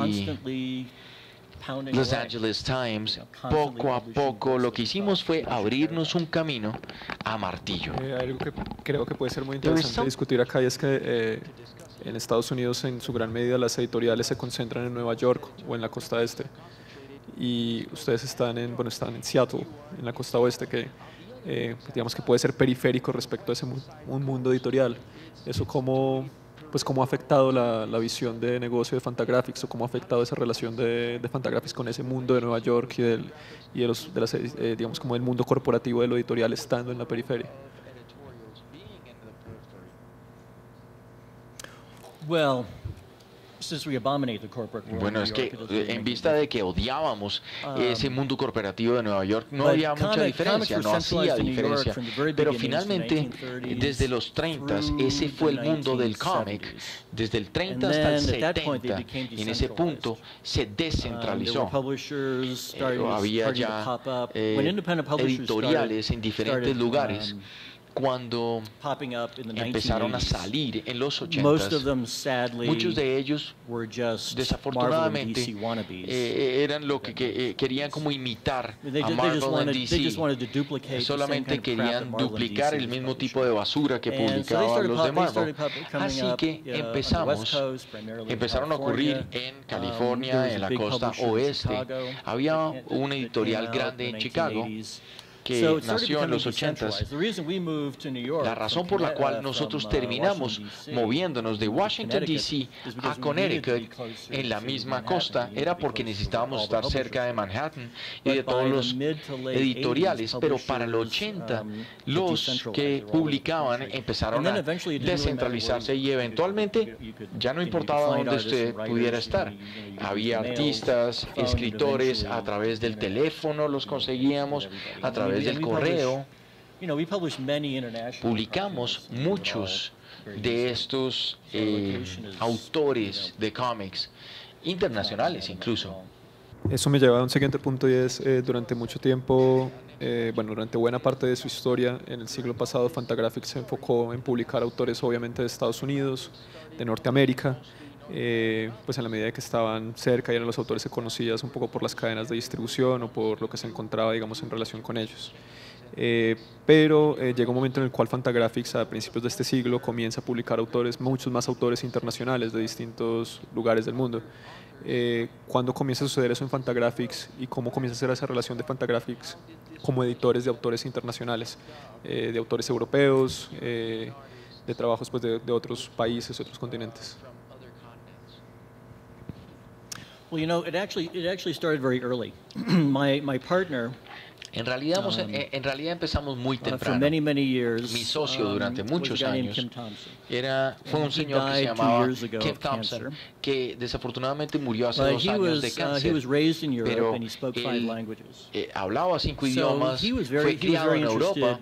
y los Angeles Times, poco a poco lo que hicimos fue abrirnos un camino a martillo. Eh, algo que creo que puede ser muy interesante discutir acá es que eh, En Estados Unidos, en su gran medida, las editoriales se concentran en Nueva York o en la costa este. Y ustedes están en, bueno, están en Seattle, en la costa oeste, que eh, digamos que puede ser periférico respecto a ese un mundo editorial. Eso cómo, pues cómo ha afectado la, la, visión de negocio de Fantagraphics o cómo ha afectado esa relación de, Fantagraphics con ese mundo de Nueva York y, del, y de, los, de las, eh, digamos como el mundo corporativo editorial estando en la periferia. Well, bueno, es que eh, en vista de que odiábamos ese um, mundo corporativo de Nueva York, no había mucha diferencia, no hacía diferencia. Pero finalmente, desde los 30, ese fue el mundo del cómic, desde el 30 hasta el 70, y en ese punto se um, descentralizó. Eh, había ya eh, editoriales en diferentes lugares. um, cuando empezaron a salir en los 80, muchos de ellos desafortunadamente eh, eh, eran lo que, eh, querían como imitar a Marvel en DC. Solamente querían duplicar el mismo tipo de basura que publicaban los de Marvel. Así que empezamos, empezaron a ocurrir en um, California, en la costa oeste. Había un editorial grande en Chicago que nació en los 80 La razón por la cual nosotros uh, terminamos moviéndonos de Washington, D.C. a Connecticut en la misma costa. Era porque necesitábamos estar cerca de Manhattan y de todos los editoriales, pero para el 80 um, los que publicaban empezaron a descentralizarse y eventualmente ya no importaba dónde usted pudiera estar. Había artistas, escritores, a través del teléfono los conseguíamos, a través del correo, publicamos muchos de estos eh, autores de cómics, internacionales incluso. Eso me lleva a un siguiente punto y es, eh, durante mucho tiempo, eh, bueno, durante buena parte de su historia, en el siglo pasado, Fantagraphics se enfocó en publicar autores obviamente de Estados Unidos, de Norteamérica, eh, pues en la medida que estaban cerca y eran los autores se conocías un poco por las cadenas de distribución o por lo que se encontraba, digamos, en relación con ellos. Eh, pero eh, llega un momento en el cual Fantagraphics a principios de este siglo comienza a publicar autores, muchos más autores internacionales de distintos lugares del mundo. ¿Cuándo comienza a suceder eso en Fantagraphics y cómo comienza a ser esa relación de Fantagraphics como editores de autores internacionales, de autores europeos, de trabajos pues, de, de otros países, otros continentes? Well, you know, it actually it actually started very early. *clears throat* my my partner En realidad, um, en realidad empezamos muy uh, temprano. Many, many years, Mi socio um, durante muchos años era, fue un señor que se llamaba Kim Thompson, que desafortunadamente murió hace dos años de uh, cáncer. Uh, pero él eh, hablaba cinco idiomas, so fue criado en Europa,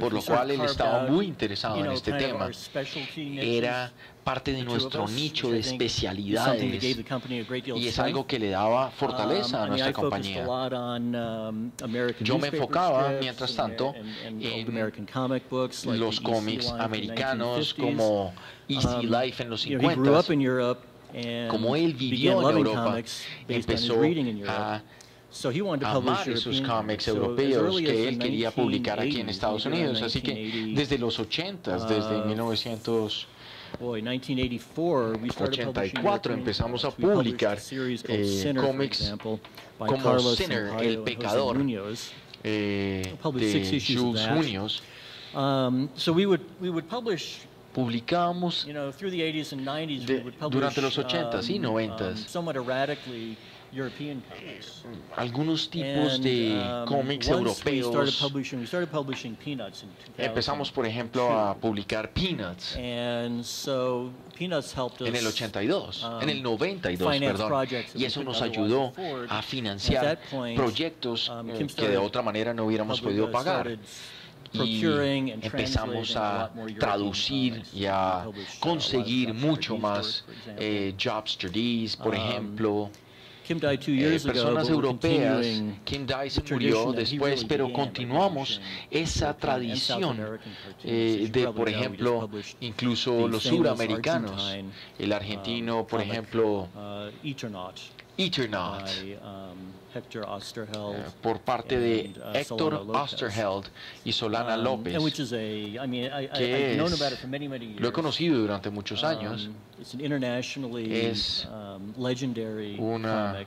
por lo cual él estaba muy interesado en este tema. Era parte de nuestro nicho de especialidades y es algo que le daba fortaleza a um, nuestra compañía. Um, Yo me enfocaba, mientras tanto, en los cómics americanos como Easy um, Life en los 50 como él vivió en Europa, empezó a amar esos cómics europeos que él quería publicar aquí en Estados Unidos. Así que desde los 80, desde 1900 84 empezamos a publicar eh, cómics como Sinner, El Pecador, eh, de Jules Muñoz. Um, so we would, we would publish publicamos you know, de, durante los 80s y 90s um, um, algunos tipos de um, cómics europeos. Empezamos, por ejemplo, a publicar Peanuts. en el 82, en el 92, um, perdón. Y eso nos ayudó a financiar proyectos um, eh, que de otra manera no hubiéramos podido pagar y empezamos a traducir y a conseguir mucho más eh, jobs por ejemplo. Eh, personas europeas. Kim Dai se murió después, pero continuamos esa tradición eh, de, por ejemplo, incluso los suramericanos. El argentino, por uh, ejemplo, uh, Eternaut. Um, por parte de uh, Héctor Osterheld y Solana um, López, que es, lo he conocido durante muchos um, años, es um, una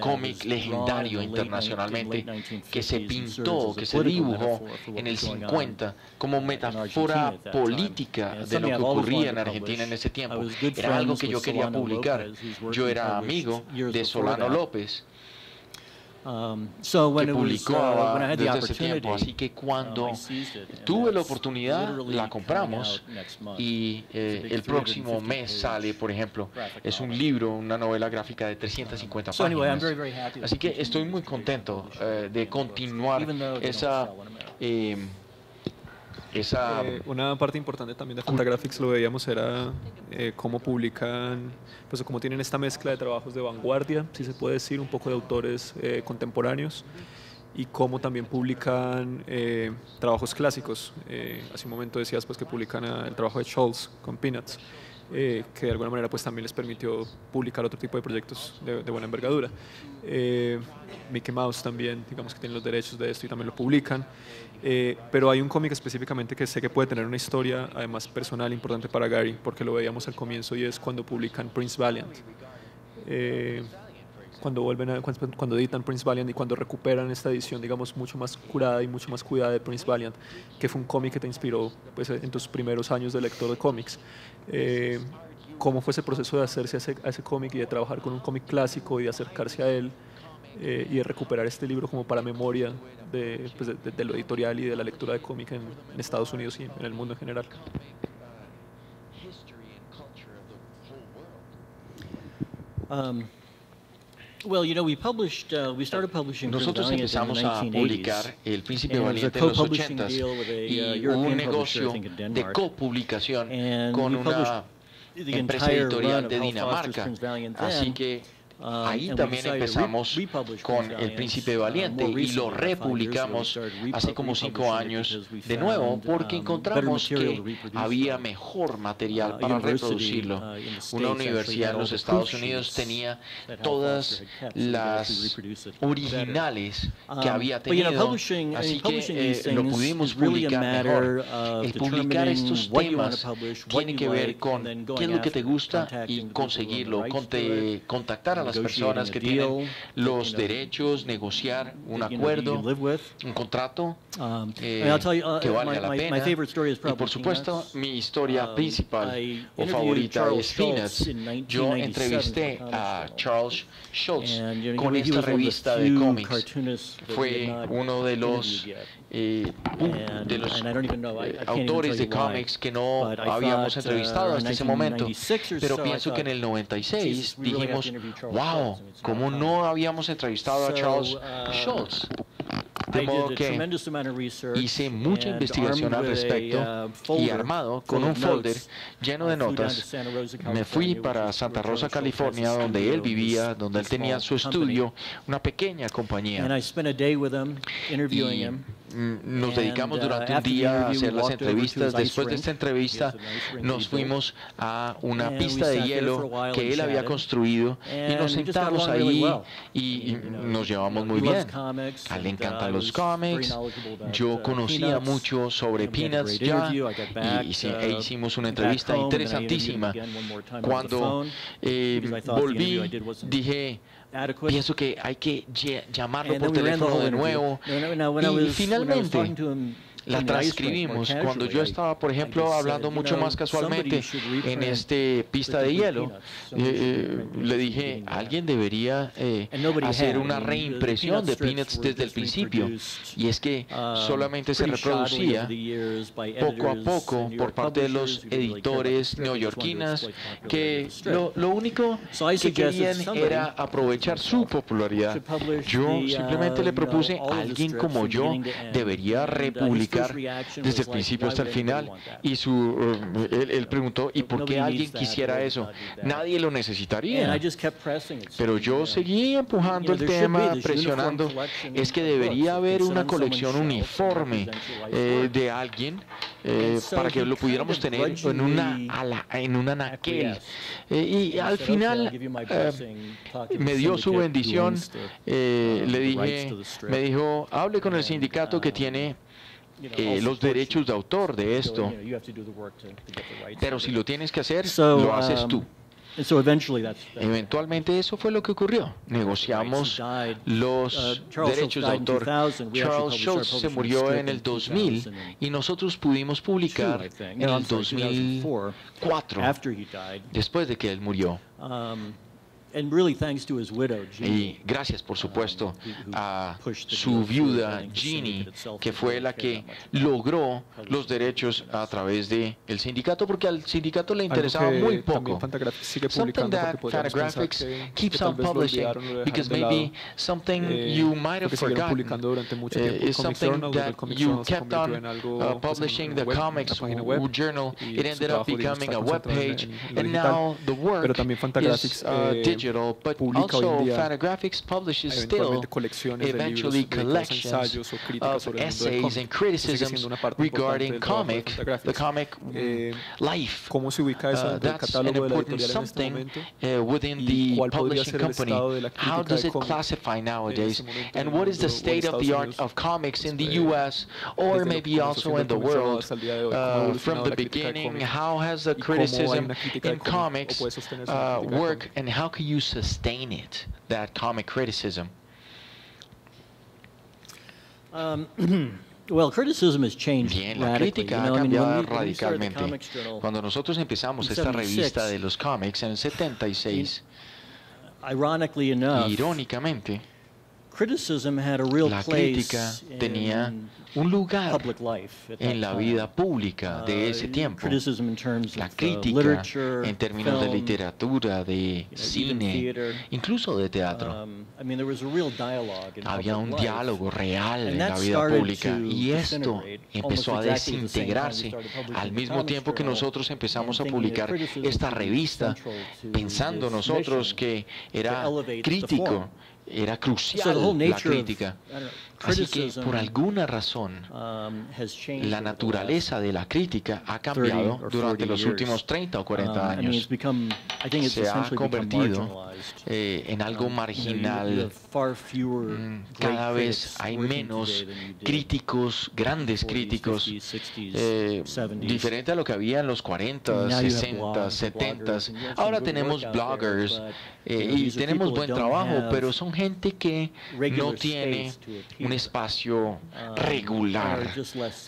cómic legendario internacionalmente que se pintó, que se dibujó en el 50 como metáfora política de lo que ocurría en Argentina en ese tiempo. Era algo que yo quería publicar. Yo era amigo de Solano López que publicó desde ese tiempo. Así que cuando um, tuve la oportunidad, la compramos y eh, el próximo mes sale, por ejemplo, es un libro, una novela gráfica de 350 páginas. Así que estoy muy contento eh, de continuar esa... Eh, una parte importante también de Fantagraphics lo veíamos era eh, cómo publican, pues cómo tienen esta mezcla de trabajos de vanguardia, si se puede decir, un poco de autores eh, contemporáneos y cómo también publican trabajos clásicos. hace un momento decías pues que publican el trabajo de Scholz con Peanuts. Que de alguna manera pues también les permitió publicar otro tipo de proyectos de, de buena envergadura. Mickey Mouse también, digamos que tienen los derechos de esto y también lo publican. Eh, pero hay un cómic específicamente que sé que puede tener una historia, además personal, importante para Gary, porque lo veíamos al comienzo y es cuando publican Prince Valiant. Eh, cuando vuelven a, cuando, editan Prince Valiant y cuando recuperan esta edición, digamos, mucho más curada y mucho más cuidada de Prince Valiant, que fue un cómic que te inspiró pues, en tus primeros años de lector de cómics. Eh, ¿Cómo fue ese proceso de hacerse a ese, cómic y de trabajar con un cómic clásico y de acercarse a él? Eh, y de recuperar este libro como para memoria de, pues de, lo editorial y de la lectura de cómic en, Estados Unidos y en el mundo en general. Nosotros empezamos a publicar El Príncipe Valiente en los 80 y uh, un negocio de copublicación con una empresa editorial de Dinamarca. Así que Ahí también empezamos con El Príncipe Valiente y lo republicamos hace como cinco años de nuevo porque um, encontramos que había mejor material uh, para reproducirlo. Uh, Una universidad en los Estados Unidos tenía todas las originales que um, había tenido, así que eh, lo pudimos publicar mejor. El publicar estos temas tiene que ver con qué es lo que te gusta y conseguirlo, contactar a la las personas que tienen los derechos, negociar un acuerdo, un contrato um, eh, uh, que valga la pena. Y por supuesto, mi historia um, principal o favorita es Peanuts. Yo entrevisté a Charles Schultz con esta revista de cómics. Fue uno de los eh, de los eh, autores de cómics que no habíamos uh, entrevistado hasta ese momento. Pero pienso que en el 96 dijimos, wow, ¿cómo no habíamos entrevistado a Charles uh, Schultz? De modo que hice mucha investigación al respecto uh, y armado con un folder lleno de notas, me fui para Santa Rosa, California, donde él vivía, donde él tenía su estudio, una pequeña compañía. Y nos dedicamos uh, durante un día a hacer las entrevistas. Después de esta entrevista nos fuimos a una pista de hielo que él había construido y nos sentamos ahí y nos llevamos muy bien. A él le encantan los cómics. Yo uh, conocía mucho sobre Peanuts ya y e hicimos una entrevista interesantísima. Cuando eh, volví dije Pienso que hay que llamarlo por teléfono de nuevo. Y finalmente la transcribimos. Cuando yo estaba, por ejemplo, hablando mucho más casualmente en este pista de hielo, eh, eh, le dije, alguien debería eh, hacer una reimpresión de Peanuts desde el principio. Y es que um, solamente se reproducía poco a poco por parte de los editores neoyorquinas que lo, lo único que querían era aprovechar su popularidad. Yo simplemente le propuse a alguien como yo debería republicar publicar desde el principio hasta el final. Y su, uh, él, preguntó, ¿y por qué alguien quisiera eso? Nadie lo necesitaría. Pero yo seguí empujando el tema, presionando. Es que debería haber una colección uniforme eh, de alguien eh, para que lo pudiéramos tener en una, en una anaquel. Eh, y al final me dio su bendición. le dije, me dijo, hable con el sindicato que tiene los derechos de autor de esto. Pero si lo tienes que hacer, lo haces tú. Eventualmente eso fue lo que ocurrió. Negociamos los uh, derechos de autor. Charles Schultz se murió en el 2000 y nosotros pudimos publicar en el 2004, después de que él murió. Y gracias, por supuesto, a su viuda Jeannie, que fue la que logró los derechos a través del el sindicato, porque al sindicato le interesaba muy poco. Something that Fantagraphics keeps on publishing, because maybe something eh, you might have forgotten. uh, is something that you kept on uh, publishing the comics journal. It ended up becoming a web page, and now the work is uh, digital digital, but also Fantagraphics publishes still eventually collections of essays and criticisms regarding comic, the comic eh, life. Uh, that's an important something uh, within the publishing company. How does it classify nowadays? And what is the state of the art of comics in the US or maybe also in the world uh, from the beginning? How has the criticism in comics uh, work and how can you you sustain it, that comic criticism? Um, *clears throat* well, criticism has changed Bien, la crítica ha cambiado radicalmente. Cuando nosotros empezamos esta revista de los cómics en el 76, irónicamente, la crítica tenía un lugar en la vida pública de uh, ese tiempo. La uh, crítica en términos de literatura, de cine, incluso de teatro. Um, Había un diálogo real en la vida pública y esto empezó a desintegrarse al mismo tiempo que nosotros empezamos a publicar esta revista, pensando nosotros que era crítico era crucial la crítica. Así que por alguna razón um, la naturaleza de la crítica ha cambiado durante los últimos 30 o 40 um, años. Se ha convertido eh, en algo um, marginal. Mm, cada vez hay menos críticos, grandes críticos, eh, diferente a lo que había en los 40, 60, 70. Ahora tenemos bloggers eh, y tenemos buen trabajo, pero son gente que no tiene un espacio uh, regular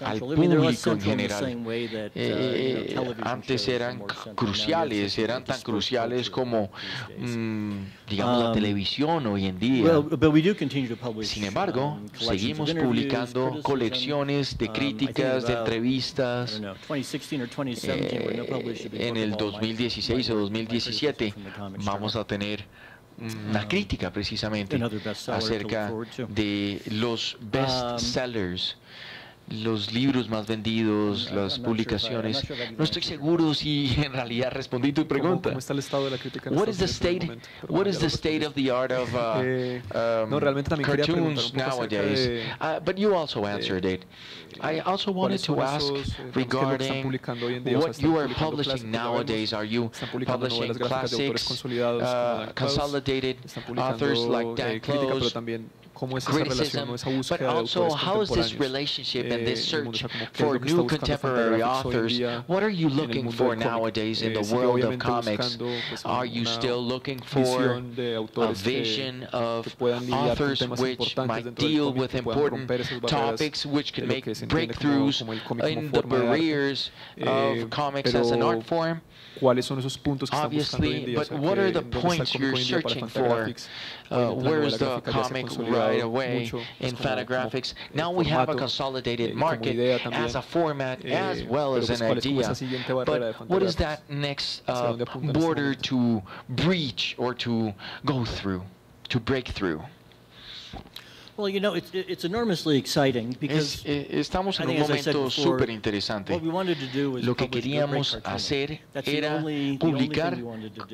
al público en general. Eh, eh, antes eran cruciales, eran tan cruciales como, mm, digamos, la um, televisión hoy en día. Sin embargo, um, seguimos publicando colecciones de um, críticas, de entrevistas. en el 2016 o 2017 vamos a tener una crítica precisamente acerca de los best sellers los libros más vendidos, las publicaciones. No estoy seguro si *laughs* en realidad respondí tu pregunta. ¿Cómo está el estado de la crítica en what is the state? What is the state of the art of uh, eh, um, no, realmente también cartoons nowadays? Uh, but you also answered it. I also wanted to ask eh, regarding what you are publishing nowadays. Are you publishing classics, uh, consolidated authors like Dan Close? Cómo es esa relación o esa búsqueda but also, how is this relationship and this eh, search for new contemporary authors? What are you looking for nowadays in the eh, world of comics? Are you still looking for a vision of authors which might deal with important topics which can make breakthroughs in the barriers of eh, comics as an art form? Cuáles son esos puntos que están buscando hoy en día. But o sea, what are the points you're searching for? Uh, where's the comic right away in Fantagraphics? Now we have a consolidated eh, market as a format eh, as well as an idea. But what is that next uh, border to breach or to go through, to break through? Well, you know, it's, it's enormously exciting because es, eh, estamos en un momento súper interesante. Lo que queríamos hacer era publicar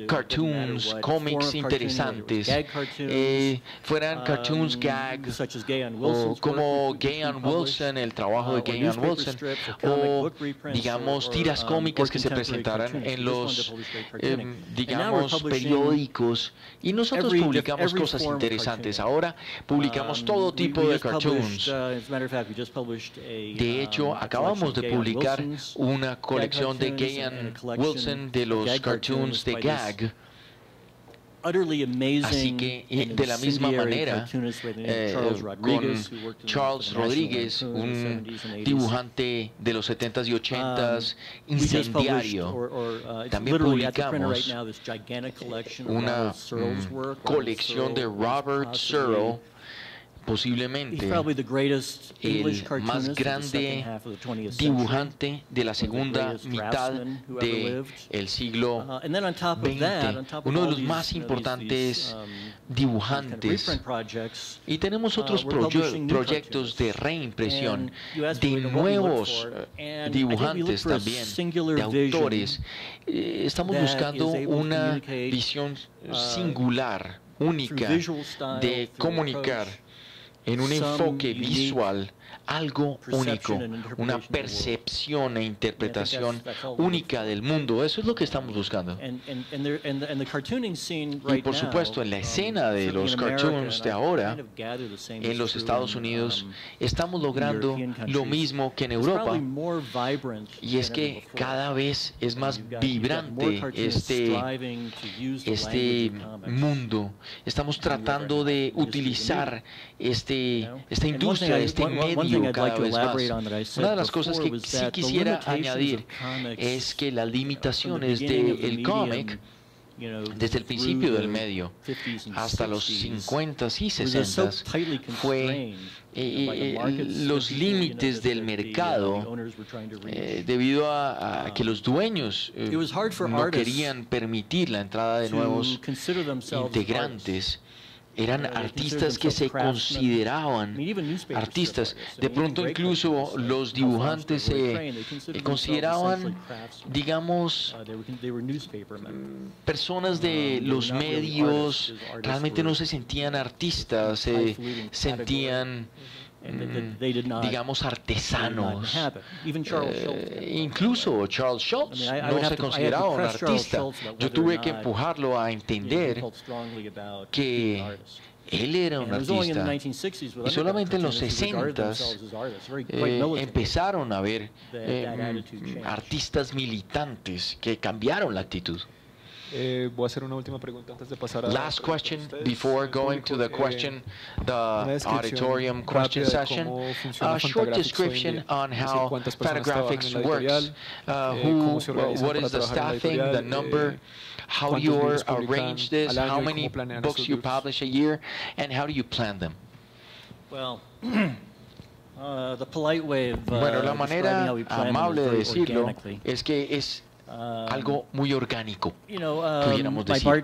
cartoons, cómics interesantes, eh, fueran cartoons um, gag, o como Gayan Wilson, el trabajo de uh, Gayan Wilson, o digamos tiras uh, cómicas que se presentaran en los, eh, digamos, periódicos. Y nosotros publicamos cosas interesantes. Ahora publicamos um, todo tipo de cartoons. De hecho, acabamos de publicar una colección de Gayan Wilson de los cartoons de gag. Así que de la misma manera, eh, con Charles Rodríguez, un dibujante de los 70s y 80s, um, incendiario, uh, también publicamos una mm, colección de Robert Searle posiblemente el más grande dibujante de la segunda mitad del siglo XX, uh, uno de los más importantes um, dibujantes. Y tenemos uh, otros proyectos de reimpresión de nuevos uh, dibujantes también, de autores. Eh, estamos buscando una visión singular, única, de comunicar en un enfoque visual algo único, una percepción e interpretación única del mundo. Eso es lo que estamos buscando. Y por supuesto, en la um, escena de los cartoons de ahora, en los Estados Unidos, um, estamos logrando lo mismo que en Europa. Y es que cada vez es más vibrante este, este mundo. Estamos tratando de utilizar este, esta industria, este medio una de las cosas que sí quisiera añadir es que las limitaciones del cómic desde el principio del medio hasta los 50 y 60 fue eh, eh, los límites del mercado eh, debido a, que los dueños no querían permitir la entrada de nuevos integrantes eran artistas que se consideraban artistas. De pronto incluso los dibujantes se consideraban, digamos, personas de los medios, realmente no se sentían artistas, se sentían Mm, digamos, artesanos. Eh, incluso Charles Schultz no se consideraba un artista. Yo tuve que empujarlo a entender que él era un artista. Y solamente en los 60 eh, empezaron a ver eh, artistas militantes que cambiaron la actitud. Eh, voy a hacer una última pregunta antes de pasar a Last question before going to the question, the auditorium question session. A short description on how Fantagraphics works. Uh, eh, who, what is the staffing, the number, how you arrange this, how many books you publish a year, and how do you plan them? Well. *clears throat* Uh, the polite way of, uh, bueno, la manera amable de decirlo es que es algo muy orgánico, pudiéramos decir.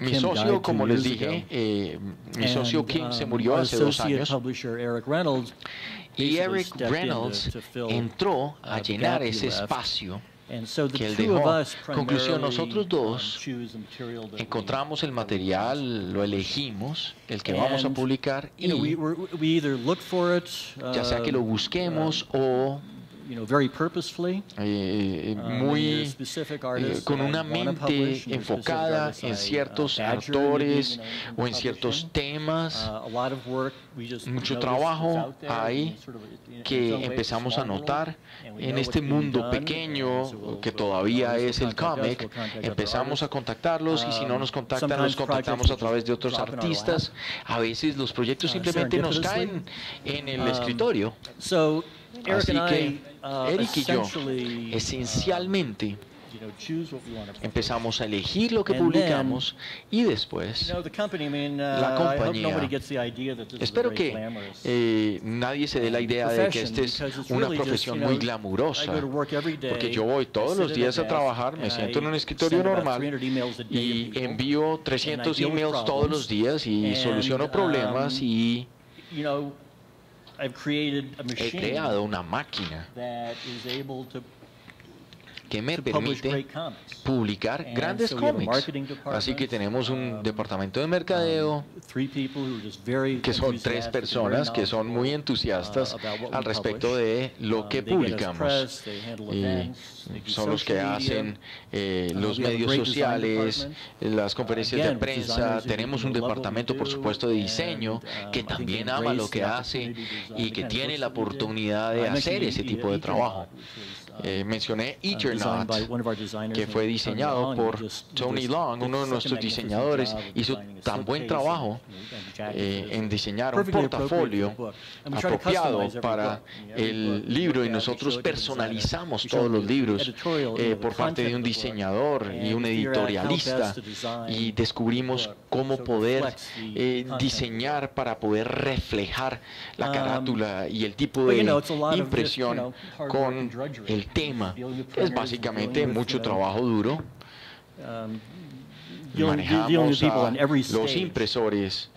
Mi socio, como les dije, eh, mi socio Kim se murió hace dos años y Eric Reynolds entró a llenar ese espacio que él dejó. Conclusión, nosotros dos encontramos el material, lo elegimos, el que vamos a publicar y ya sea que lo um, busquemos o eh, uh, muy eh, con una mente enfocada en ciertos autores o en ciertos temas. Uh, Mucho trabajo hay que empezamos a notar en este mundo pequeño que todavía es el cómic. Empezamos a contactarlos y si no nos contactan, nos contactamos a través de otros artistas. A veces los proyectos uh, simplemente nos caen en el um, escritorio. Así que uh, Eric y yo, esencialmente, Empezamos a elegir lo que publicamos y después la compañía. Espero que eh, nadie se dé la idea de que esta es una profesión muy glamurosa, porque yo voy todos los días a trabajar, me siento en un escritorio normal y envío 300 emails todos los días y soluciono problemas y I've created a machine he creado una máquina. that is able to que me permite publicar grandes cómics. Así que tenemos un um, departamento de mercadeo um, que son tres personas que son muy entusiastas uh, al respecto de lo um, que publicamos. Y son los que hacen eh, uh, los medios sociales, las uh, conferencias de prensa. Tenemos un departamento, por supuesto, de diseño que también ama lo que hace y que tiene la oportunidad de hacer ese tipo de trabajo. Eh, mencioné Eternaut, que fue diseñado por Tony Long, uno de nuestros diseñadores, hizo tan buen trabajo eh, en diseñar un portafolio apropiado para el libro y nosotros personalizamos todos los libros eh, por parte de un diseñador y un editorialista y descubrimos cómo poder diseñar para poder reflejar la um, carátula y el tipo de impresión con el tema. Es básicamente mucho trabajo duro. Um, Manejamos a los impresores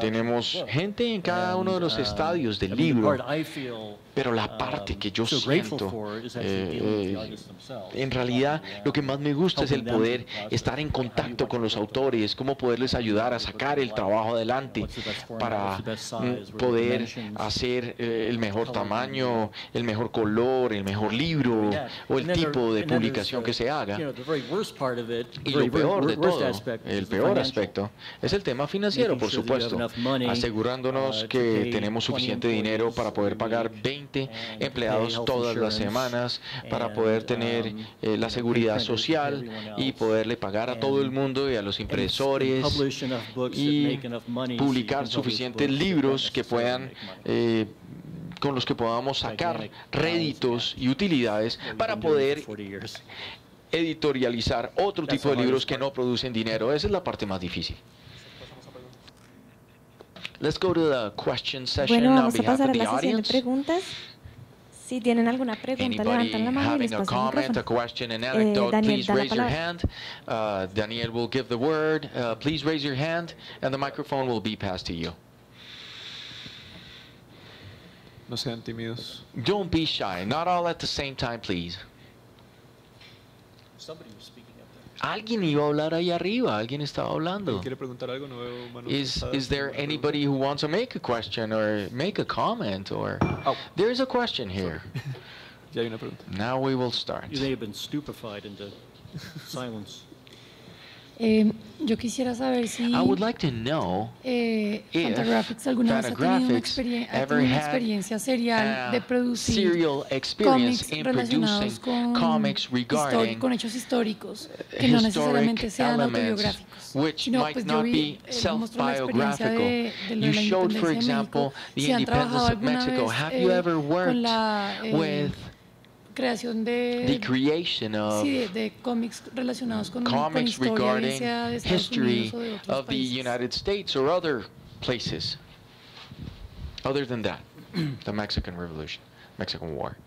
tenemos gente en cada uno de los estadios del libro, pero la parte que yo siento, eh, eh, en realidad lo que más me gusta es el poder estar en contacto con los autores, cómo poderles ayudar a sacar el trabajo adelante para mm, poder hacer eh, el mejor tamaño, el mejor color, el mejor libro o el tipo de publicación que se haga. Y lo peor de todo, el peor aspecto, es el tema financiero, por supuesto asegurándonos uh, que tenemos suficiente dinero para poder pagar 20 empleados todas las semanas, para poder tener um, eh, la seguridad social y poderle pagar a todo el mundo y a los impresores y publicar suficientes libros que puedan eh, con los que podamos sacar réditos y utilidades para poder editorializar otro tipo de libros que no producen dinero. Esa es la parte más difícil. Let's go to the question session bueno, vamos a pasar a la sesión de preguntas. Si tienen alguna pregunta, levantan la mano y les paso el micrófono. Eh, Daniel, da la palabra. Uh, Daniel will give the word. Uh, please raise your hand, and the microphone will be passed to you. No sean tímidos. Don't be shy. Not all at the same time, please. Somebody Alguien iba a hablar ahí arriba, alguien estaba hablando. ¿Quiere preguntar algo? No veo manos is is there anybody who wants to make a question or make a comment or oh. There's a question here. *laughs* ya hay una pregunta. Now we will start. You may have been stupefied into *laughs* silence. Eh, yo quisiera saber si I would like to know eh, Fantagraphics alguna vez ha tenido una, experien ha tenido una experiencia serial de producir cómics relacionados con, comics con hechos históricos que no necesariamente sean autobiográficos. No, pues yo vi, eh, mostró la experiencia de, de lo de la independencia de México. Si han trabajado alguna vez eh, con la... Creación de, the creation of sí, de, de cómics relacionados con, comics con regarding de history o de of the United States or other places. Other than that *clears throat* the Mexican Revolution Mexican War.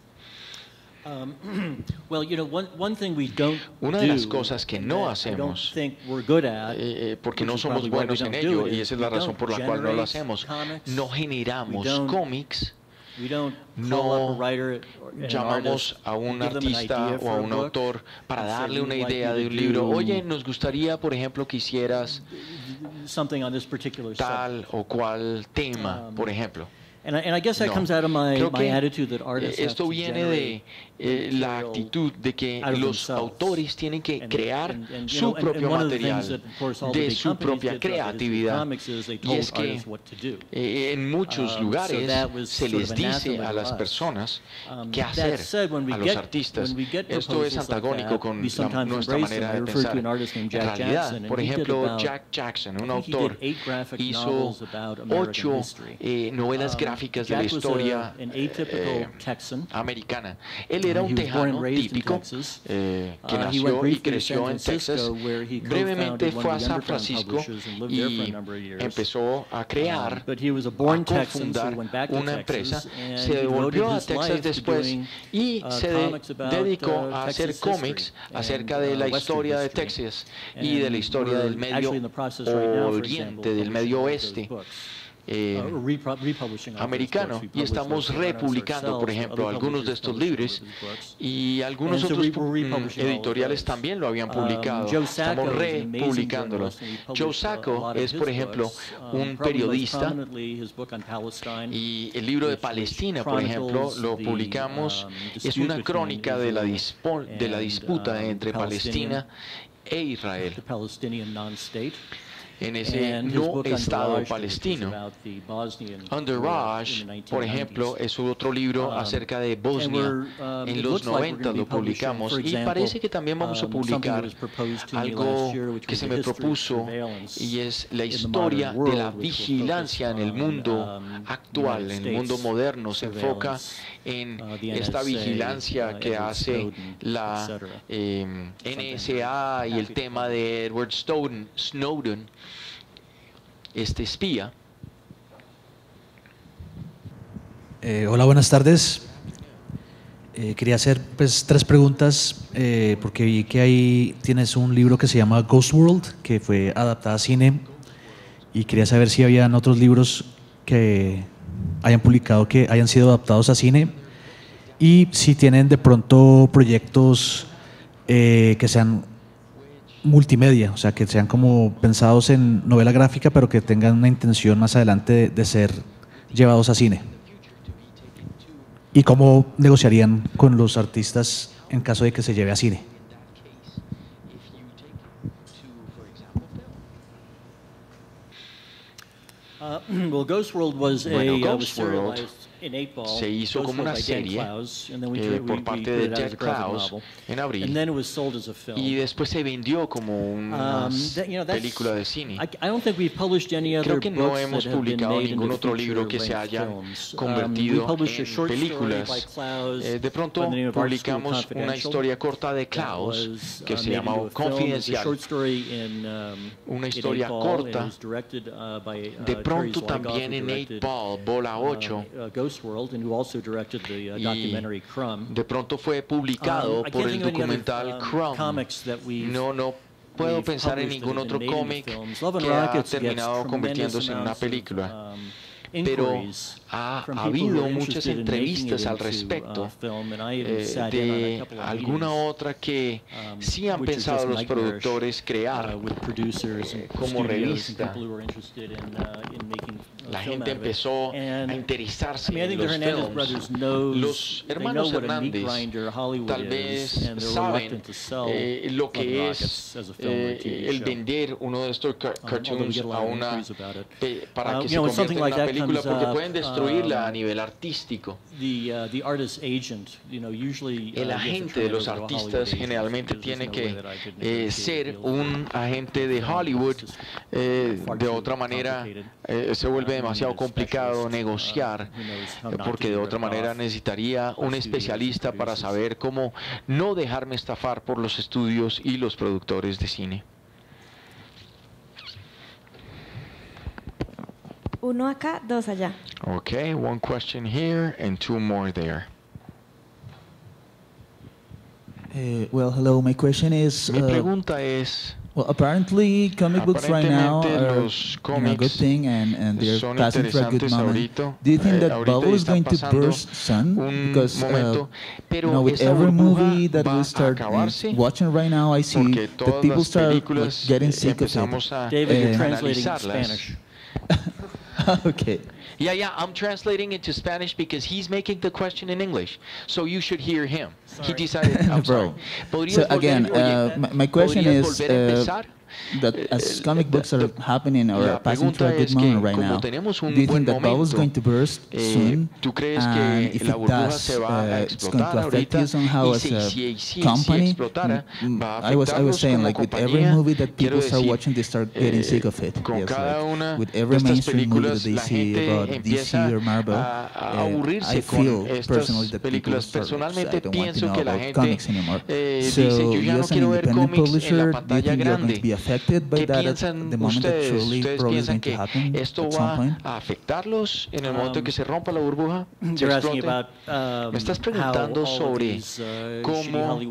Um, *clears throat* well, you know, one, one thing we don't Una de las cosas que no hacemos, eh, eh, porque no somos buenos en ello, y esa es la razón por la cual no lo hacemos, no generamos cómics no llamamos a un artista o a un autor para darle una idea de un libro. Oye, nos gustaría, por ejemplo, que hicieras tal o cual tema, um, por ejemplo. Que esto viene de eh, la actitud de que los autores tienen que crear su propio material, de su propia creatividad. Y es que eh, en muchos um, lugares se les dice a las personas um, qué hacer a los artistas. Esto es antagónico con nuestra manera de pensar. En realidad, por ejemplo, Jack Jackson, un autor, hizo ocho eh, novelas gráficas gráficas de la historia eh, americana. Él era un tejano típico eh, que uh, nació y creció en Texas. Brevemente fue a San Francisco y empezó a crear, um, a cofundar una empresa. Se devolvió a Texas después y uh, se dedicó a hacer cómics acerca de la historia de Texas y de la historia del Medio Oriente, del Medio Oeste. Eh, uh, americano y estamos republicando, por ejemplo, algunos de estos libros y algunos otros mm, editoriales también lo habían um, publicado. Estamos republicándolos. Joe Sacco es, por ejemplo, um, un periodista y el libro de Palestina, por ejemplo, lo publicamos. Um, es una crónica de la, de la disputa entre Palestina e Israel en ese no Estado palestino. Under Raj, por ejemplo, es otro libro um, acerca de Bosnia. Um, en los 90 lo publicamos y parece que también vamos a um, publicar algo que se me propuso y es la historia de la vigilancia en el mundo actual, en el mundo moderno. Se enfoca en uh, esta vigilancia uh, que hace la eh, NSA y el tema de Edward Snowden este espía. Eh, hola, buenas tardes. Eh, quería hacer pues, tres preguntas eh, porque vi que ahí tienes un libro que se llama Ghost World, que fue adaptado a cine, y quería saber si habían otros libros que hayan publicado que hayan sido adaptados a cine y si tienen de pronto proyectos que sean multimedia, o sea, que sean como pensados en novela gráfica, pero que tengan una intención más adelante de, ser llevados a cine. ¿Y cómo negociarían con los artistas en caso de que se lleve a cine? Uh, *clears throat* well, Ghost World was a, bueno, Ghost World se hizo como una serie eh, por parte de Ted Klaus en abril y después se vendió como una um, película de cine. Creo que no hemos publicado ningún otro libro que se haya um, convertido en películas. Eh, de pronto publicamos una historia corta de Klaus que uh, se llama Confidencial. Um, una historia corta. Uh, de uh, pronto también en 8 Ball, Bola 8 de pronto fue publicado um, por el documental um, Crumb. No, no puedo pensar en ningún otro cómic que ha terminado convirtiéndose en una película. Pero ha, habido muchas entrevistas al respecto eh, de alguna otra que um, sí han pensado los productores crear uh, eh, como revista. Uh, La gente empezó a interesarse en los films. Los hermanos Hernández tal vez saben eh, lo que es el vender uno de estos um, cartoons a una para uh, que se convierta en una película porque pueden destruirla a nivel artístico. Uh, el uh, agente de los artistas generalmente tiene que eh, ser un agente de Hollywood. Eh, de otra manera eh, se vuelve demasiado complicado negociar porque de otra manera necesitaría un especialista para saber cómo no dejarme estafar por los estudios y los productores de cine. Uno acá, dos allá. Okay, one question here and two more there. Uh, well, hello. My question is. Mi uh, pregunta es. Well, apparently, comic books right now are you know, a good thing and, and they're passing for a good moment. Do you think eh, that bubble is going to burst soon? Because uh, you know, with every movie that we start watching right now, I see that people start like, getting sick of it. David, you're translating Spanish. *laughs* *laughs* okay. Yeah, yeah, I'm translating it to Spanish because he's making the question in English. So you should hear him. Sorry. He decided, I'm *laughs* Bro. So again, uh, my, my, question is, uh, that as comic books are happening or are passing through a good moment right now, do you think the bubble is going to burst soon? And if it does, uh, it's going to affect you somehow as a company? Mm, I was I was saying like with every movie that people start watching, they start getting sick of it. Yes, like with every mainstream movie that they see about DC or Marvel, uh, I feel personally that people start, I don't want to know about comics anymore. So you as an independent publisher, do you think you're going to be affected by that at the moment that surely probably is going to happen at some point? a afectarlos en el momento que se rompa la burbuja? Se explote? Me estás preguntando sobre cómo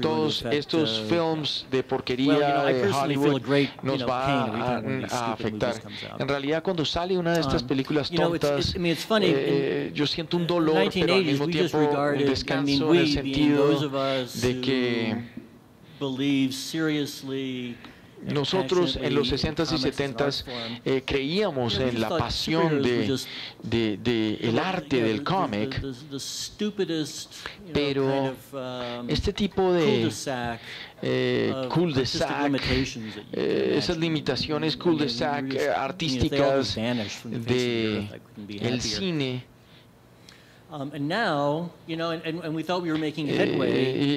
todos estos films de porquería de Hollywood nos va a, afectar. En realidad, cuando sale una de estas películas tontas, eh, yo siento un dolor, pero al mismo tiempo un descanso en el sentido de que nosotros en los 60s y 70s eh, creíamos en la pasión de, de, de el arte del cómic, pero este tipo de eh, cul-de-sac, eh, esas limitaciones cul-de-sac eh, artísticas de el cine,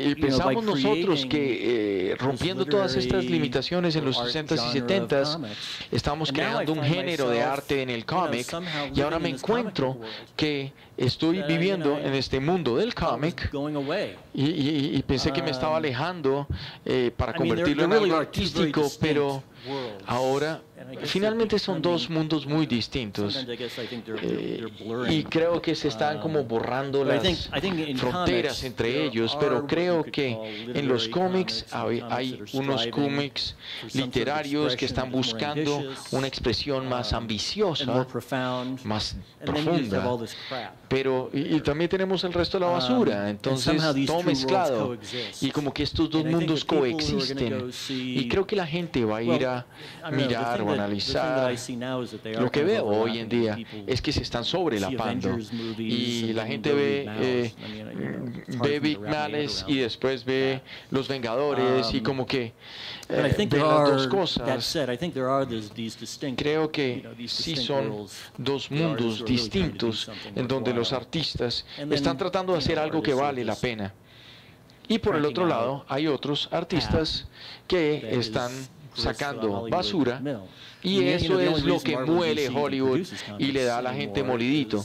y pensamos nosotros que eh, rompiendo todas estas limitaciones en los 60s y 70s, estamos creando un género de arte en el cómic y ahora me encuentro que estoy viviendo en este mundo del cómic y, y, y, pensé que me estaba um, alejando eh, para convertirlo en algo artístico, pero ahora finalmente son dos mundos muy distintos eh, y creo que se están como borrando las fronteras entre ellos, pero creo que en los cómics hay, unos cómics literarios que están buscando una expresión más um, ambiciosa, más profunda, pero y, también tenemos el resto de la basura, um, entonces todo mezclado. Y como que estos dos mundos coexisten. Y creo que la gente va a ir a mirar o analizar. Lo que veo hoy en día es que se están sobrelapando y la gente ve, eh, ve Big Malice y después ve Los Vengadores y um, como que eh, ve las dos cosas. Creo que sí son dos mundos distintos en donde los artistas están tratando de hacer algo que vale la pena. Y por el otro lado, hay otros artistas que están sacando basura y eso es lo que muele Hollywood y le da a la gente molidito.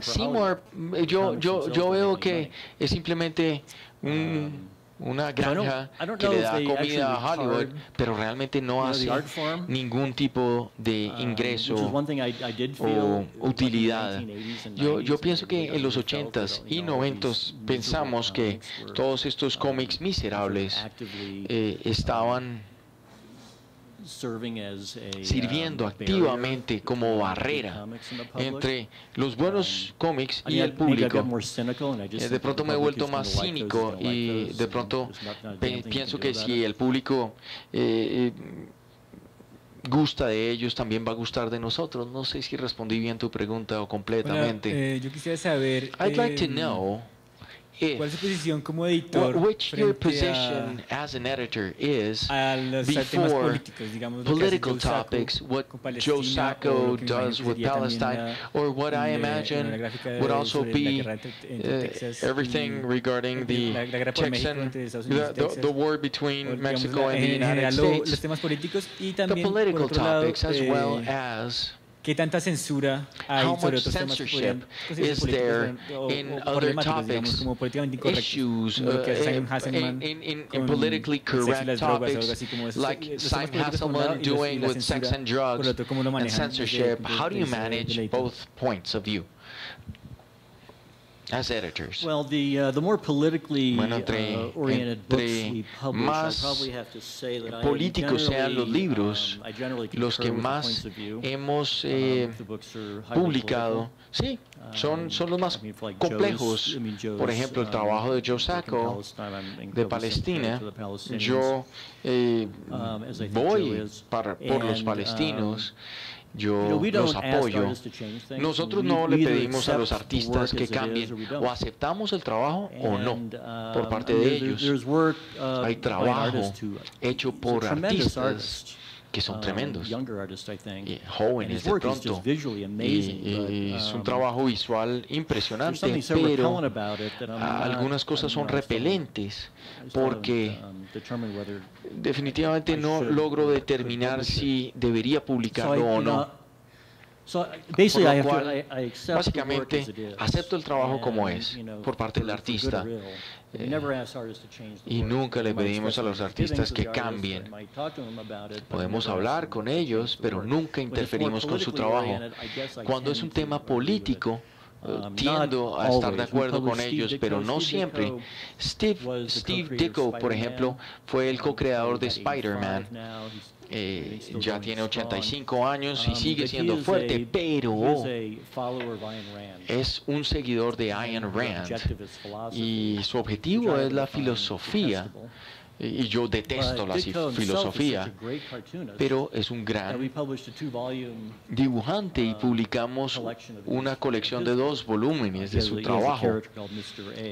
Seymour, yo, yo, yo veo que es simplemente un una granja que le da comida a Hollywood, pero realmente no hace ningún tipo de um, ingreso o utilidad. Yo, yo pienso que en los 80s y 90s pensamos que todos estos cómics miserables eh, estaban sirviendo um, activamente como barrera entre los buenos cómics y el público. Eh, de pronto me he vuelto más cínico y de pronto pienso que si el público eh, eh, gusta de ellos, también va a gustar de nosotros. No sé si respondí bien tu pregunta o completamente. yo quisiera saber. I'd like to em, know ¿Cuál es su posición como editor? Which your position a, as an editor is before digamos, political topics, what Joe Sacco does with Palestine, or what I imagine would also be uh, everything regarding the Texan, the, the, war between Mexico and the United States, the political topics as well eh, as ¿Qué tanta censura hay How sobre otros temas que podrían is there in other topics, como políticamente issues, uh, in, in, in politically correct topics, like Simon Hasselman doing with sex and drugs and censorship? How do you manage both points of view? As editors. Well, the uh, the more politically bueno, entre, uh, oriented books we publish, más I probably have to say that políticos sean los libros, um, los que más hemos um, eh, publicado, sí, son, um, son los más complejos. Por ejemplo, el trabajo de Joe Sacco de Palestina. Yo eh, voy para, por los palestinos yo los apoyo. Nosotros no le pedimos a los artistas que cambien o aceptamos el trabajo o no por parte de ellos. Hay trabajo hecho por artistas que son tremendos, y jóvenes de pronto. Y, es un um, trabajo visual impresionante, pero algunas cosas son repelentes porque um, definitivamente no logro determinar si debería publicarlo o no. básicamente acepto el trabajo como es por parte del artista. y nunca le pedimos a los artistas que cambien. Podemos hablar con ellos, pero nunca interferimos con su trabajo. Cuando es un tema político, tiendo a estar de acuerdo con ellos, pero no siempre. Steve, Steve Ditko, por ejemplo, fue el co-creador de Spider-Man. Eh, ya tiene 85 años y um, sigue siendo fuerte, pero es un seguidor de Ayn Rand. y su objetivo es la filosofía y yo detesto la filosofía, pero es un gran dibujante y publicamos una colección de dos volúmenes de su trabajo.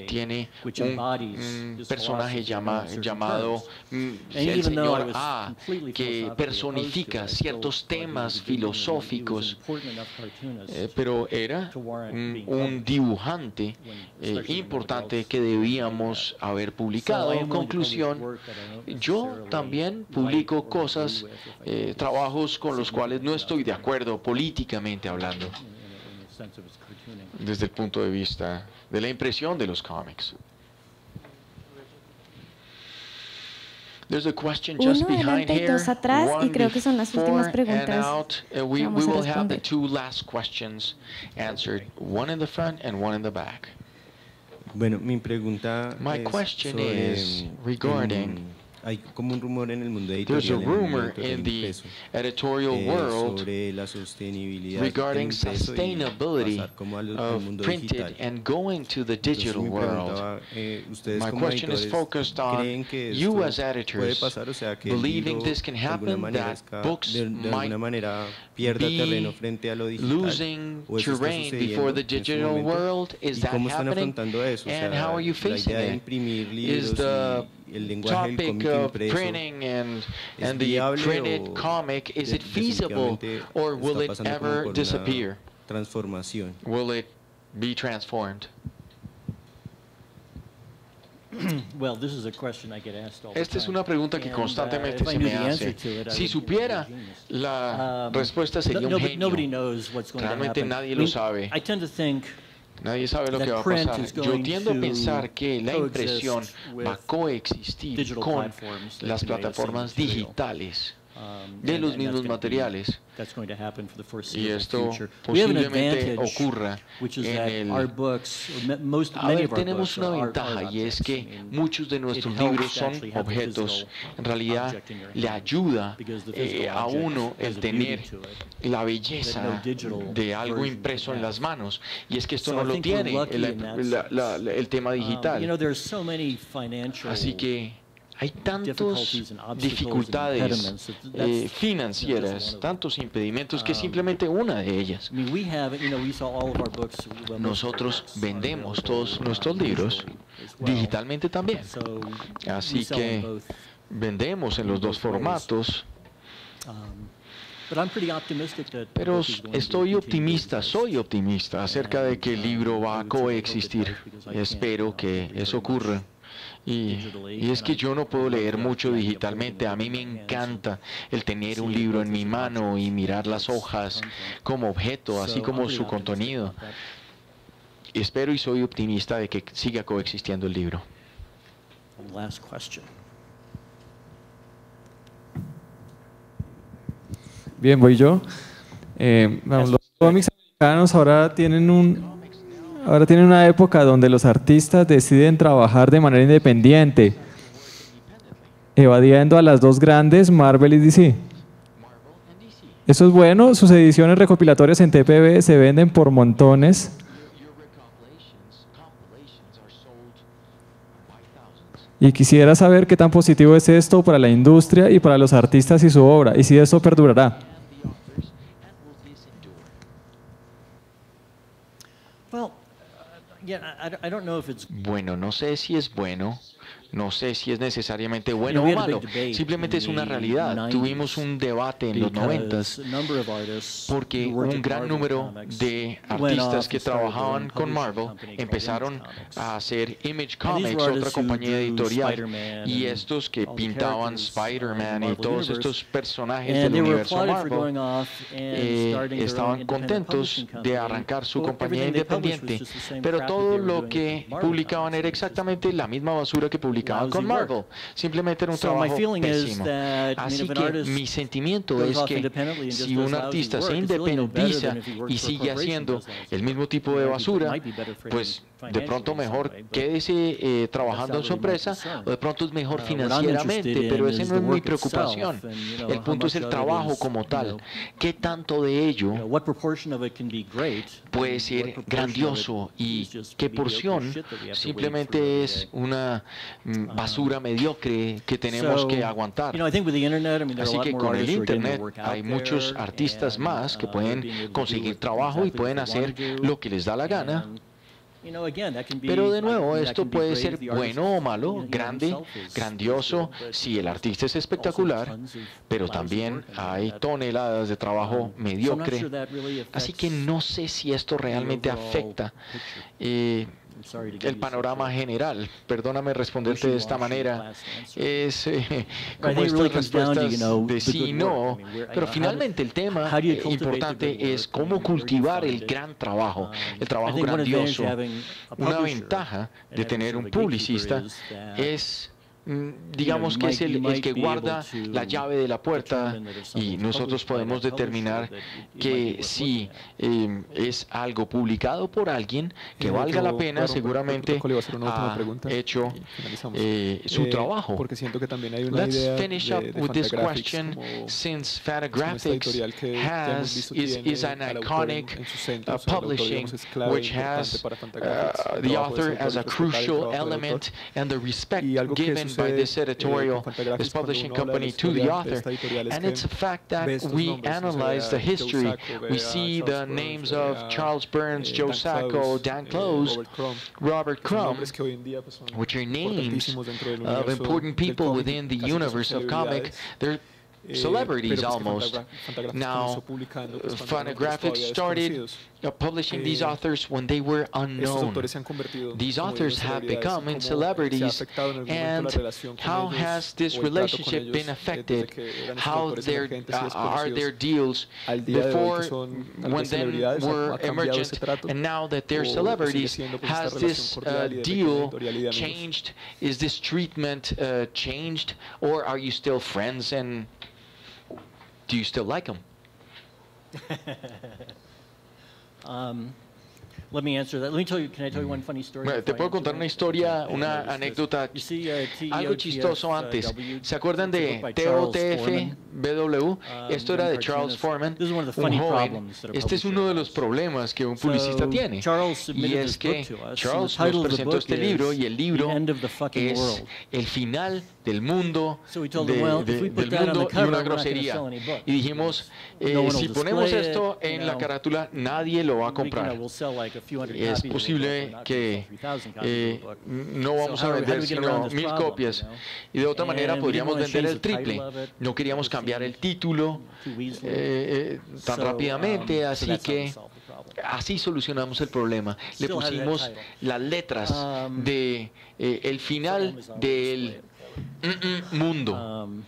Tiene un, personaje llamado mm, el señor A, que personifica ciertos temas filosóficos, eh, pero era un, dibujante eh, importante que debíamos haber publicado. En conclusión, yo también publico cosas, eh, trabajos con los cuales no estoy de acuerdo políticamente hablando, desde el punto de vista de la impresión de los cómics. There's a question just Uno adelante y dos atrás y creo que son las últimas preguntas. Out, uh, we, Bueno, mi pregunta My es question sobre, is regarding hay como un rumor en el mundo editorial, There's a rumor in the editorial eh, world sobre la sostenibilidad regarding sustainability of printed and going to the digital world. Eh, My question is focused on you as editors pasar, o sea, believing this can happen, that books might be losing terrain before the digital world. Is that happening? And how are you facing it? Is the topic of printing and, and the printed comic, is it feasible or will it ever disappear? Transformación. Will it be transformed? *clears throat* well, this is a question I get asked all Esta es una pregunta que uh, constantemente se me hace. Si supiera, la um, respuesta sería un genio. Realmente nadie lo sabe. Nadie sabe lo que va a pasar. Yo tiendo a pensar que la impresión va a coexistir con las plataformas digitales de los mismos materiales y esto posiblemente ocurra en el... A ver, tenemos una ventaja y es que muchos de nuestros libros son objetos. En realidad le ayuda eh, a uno el tener la belleza de algo impreso en las manos. Y es que esto no lo tiene el, el tema um, digital. Así que hay tantas dificultades eh, financieras, tantos impedimentos que um, simplemente una de ellas. Nosotros vendemos todos nuestros libros digitalmente también. Así que vendemos en los dos formatos. Um, Pero estoy optimista, soy optimista acerca de que el libro va a coexistir. Espero que eso ocurra. Y, es que yo no puedo leer mucho digitalmente. A mí me encanta el tener un libro en mi mano y mirar las hojas como objeto, así como su contenido. Espero y soy optimista de que siga coexistiendo el libro. Bien, voy yo. Eh, los cómics americanos ahora tienen un, Ahora tiene una época donde los artistas deciden trabajar de manera independiente, evadiendo a las dos grandes, Marvel y DC. Eso es bueno, sus ediciones recopilatorias en TPB se venden por montones. Y quisiera saber qué tan positivo es esto para la industria y para los artistas y su obra, y si eso perdurará. Bueno, no sé si es bueno no sé si es necesariamente bueno o malo, simplemente es una realidad. Tuvimos un debate en los 90 porque un gran número de artistas que trabajaban con Marvel empezaron a hacer Image Comics, otra compañía editorial, y estos que pintaban Spider-Man y todos estos personajes del universo Marvel eh, estaban contentos de arrancar su compañía independiente, pero todo lo que publicaban era exactamente la misma basura que publicaban con Marvel. Simplemente era un trabajo pésimo. Así que mi sentimiento es que si un artista se independiza y sigue haciendo el mismo tipo de basura, pues de pronto mejor quédese eh, trabajando en su empresa o de pronto es mejor financieramente, pero esa no es mi preocupación. El punto es el trabajo como tal. ¿Qué tanto de ello puede ser grandioso y qué porción simplemente es una mm, basura mediocre que tenemos que aguantar? Así que con el Internet hay muchos artistas más que pueden conseguir trabajo y pueden hacer lo que les da la gana pero de nuevo, esto puede ser bueno o malo, grande, grandioso, si el artista es espectacular, pero también hay toneladas de trabajo mediocre. Así que no sé si esto realmente afecta el panorama general. Perdóname responderte de esta manera. Es eh, como estas respuestas de sí y no. Pero finalmente el tema importante es cómo cultivar el gran trabajo, el trabajo grandioso. Una ventaja de tener un publicista es digamos que es el, que guarda la llave de la puerta y nosotros podemos determinar que si em, es algo publicado por alguien que valga la pena, seguramente ha hecho eh, su eh, trabajo. Porque siento que también hay una Let's finish up with this question. since Fantagraphics has, is, is an iconic uh, publishing which has uh, the author as a crucial element and the respect given by this editorial, this publishing company to the author. And it's a fact that we analyze the history. We see the names of Charles Burns, Joe Sacco, Dan Close, Robert Crumb, which are names of important people within the universe of comic. They're Eh, celebrities almost. Now, Fantagraphics started publishing these eh, authors when they were unknown. These authors have become in celebrities, and how has this relationship been affected? How their, uh, are their deals before, when they were emergent, and now that they're celebrities, has this uh, deal changed? Is this treatment uh, changed, or are you still friends and do you still like them? *laughs* um, Let me answer that. Let me tell you, can I tell you one funny story? Bueno, te puedo contar una historia, una anécdota, uh, algo chistoso uh, antes. ¿Se acuerdan de TOTF BW? Um, Esto era de Charles Foreman, un joven. Este es uno de los problemas que un publicista tiene. Y es que Charles nos presentó este libro y el libro es el final del mundo, de, de, del mundo y una grosería. Y dijimos, eh, si ponemos esto en la carátula, nadie lo va a comprar es posible que eh, no vamos a vender sino mil copias. y de otra manera podríamos vender el triple. No queríamos cambiar el título eh, tan rápidamente, um, así que así solucionamos el problema. Le pusimos las letras um, de el final del mundo. Um,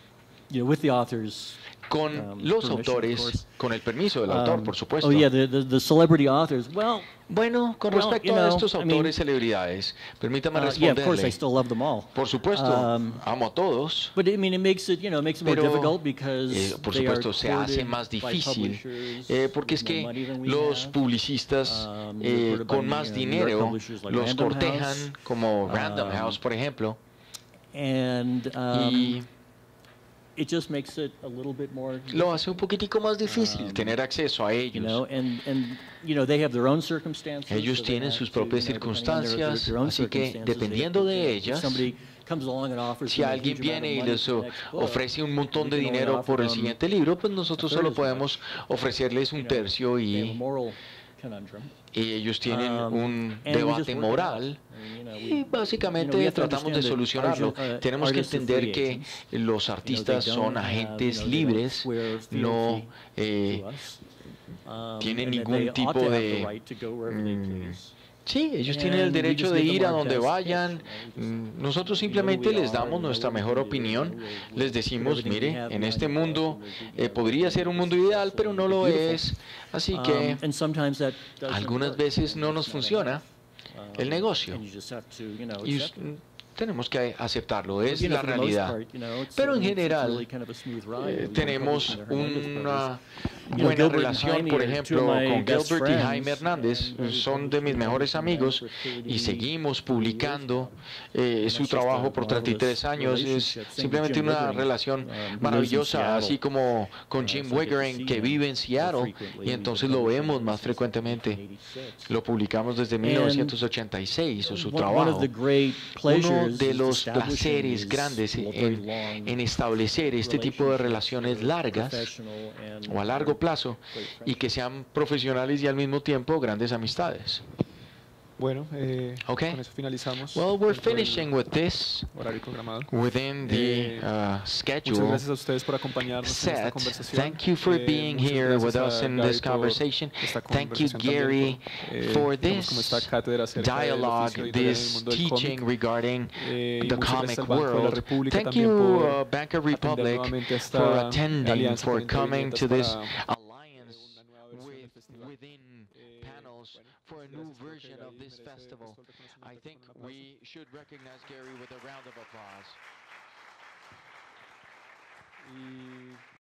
con um, los autores, con el permiso del autor, um, por supuesto. Oh yeah, the, the, the celebrity authors. Well, bueno, con respecto a estos autores celebridades, permítame uh, responderle. Por supuesto, um, amo a todos. But I mean, it makes it, you know, it makes it more difficult because eh, por supuesto, se hace más difícil eh, porque es que los publicistas um, eh, con más dinero los cortejan, como Random um, House, por ejemplo. And, um, y lo hace un poquitico más difícil um, tener acceso a ellos. ellos tienen sus propias circunstancias, así que dependiendo de ellas, si alguien viene y les ofrece un montón de dinero por el siguiente libro, pues nosotros solo podemos ofrecerles un tercio y y ellos tienen um, un debate moral. Y básicamente tratamos de solucionarlo. Uh, Tenemos que entender que los artistas son agentes libres, no eh, um, tienen ningún tipo de Sí, ellos tienen el derecho de ir a donde vayan. Mm, nosotros simplemente les damos nuestra mejor opinión. Les decimos, mire, en este mundo eh, podría ser un mundo ideal, pero no lo es. Así que um, algunas veces no nos funciona el negocio. Y tenemos que aceptarlo, es la realidad. Pero en general eh, tenemos una buena relación, por ejemplo, con Gilbert y Jaime Hernández, son de mis mejores amigos y seguimos publicando eh, su trabajo por 33 años. Es simplemente una relación um, maravillosa, así como con uh, Jim Wiggering, que vive en Seattle, y entonces lo vemos más frecuentemente. Lo publicamos desde 1986, o su trabajo. Uno de los placeres grandes en, en establecer este tipo de relaciones largas o a largo plazo y que sean profesionales y al mismo tiempo grandes amistades. Bueno, eh, okay. con eso finalizamos. Well, we're finishing with this within the eh, uh, schedule. Muchas gracias a ustedes por acompañarnos set. en esta conversación. Thank you for eh, being here with us in this conversation. Thank you, Gary, eh, for this dialogue, this teaching regarding the comic world. Thank you, uh, Bank of Republic, for attending, for coming to this alliance with, within panels for a new version of this festival. I think we should recognize Gary with a round of applause.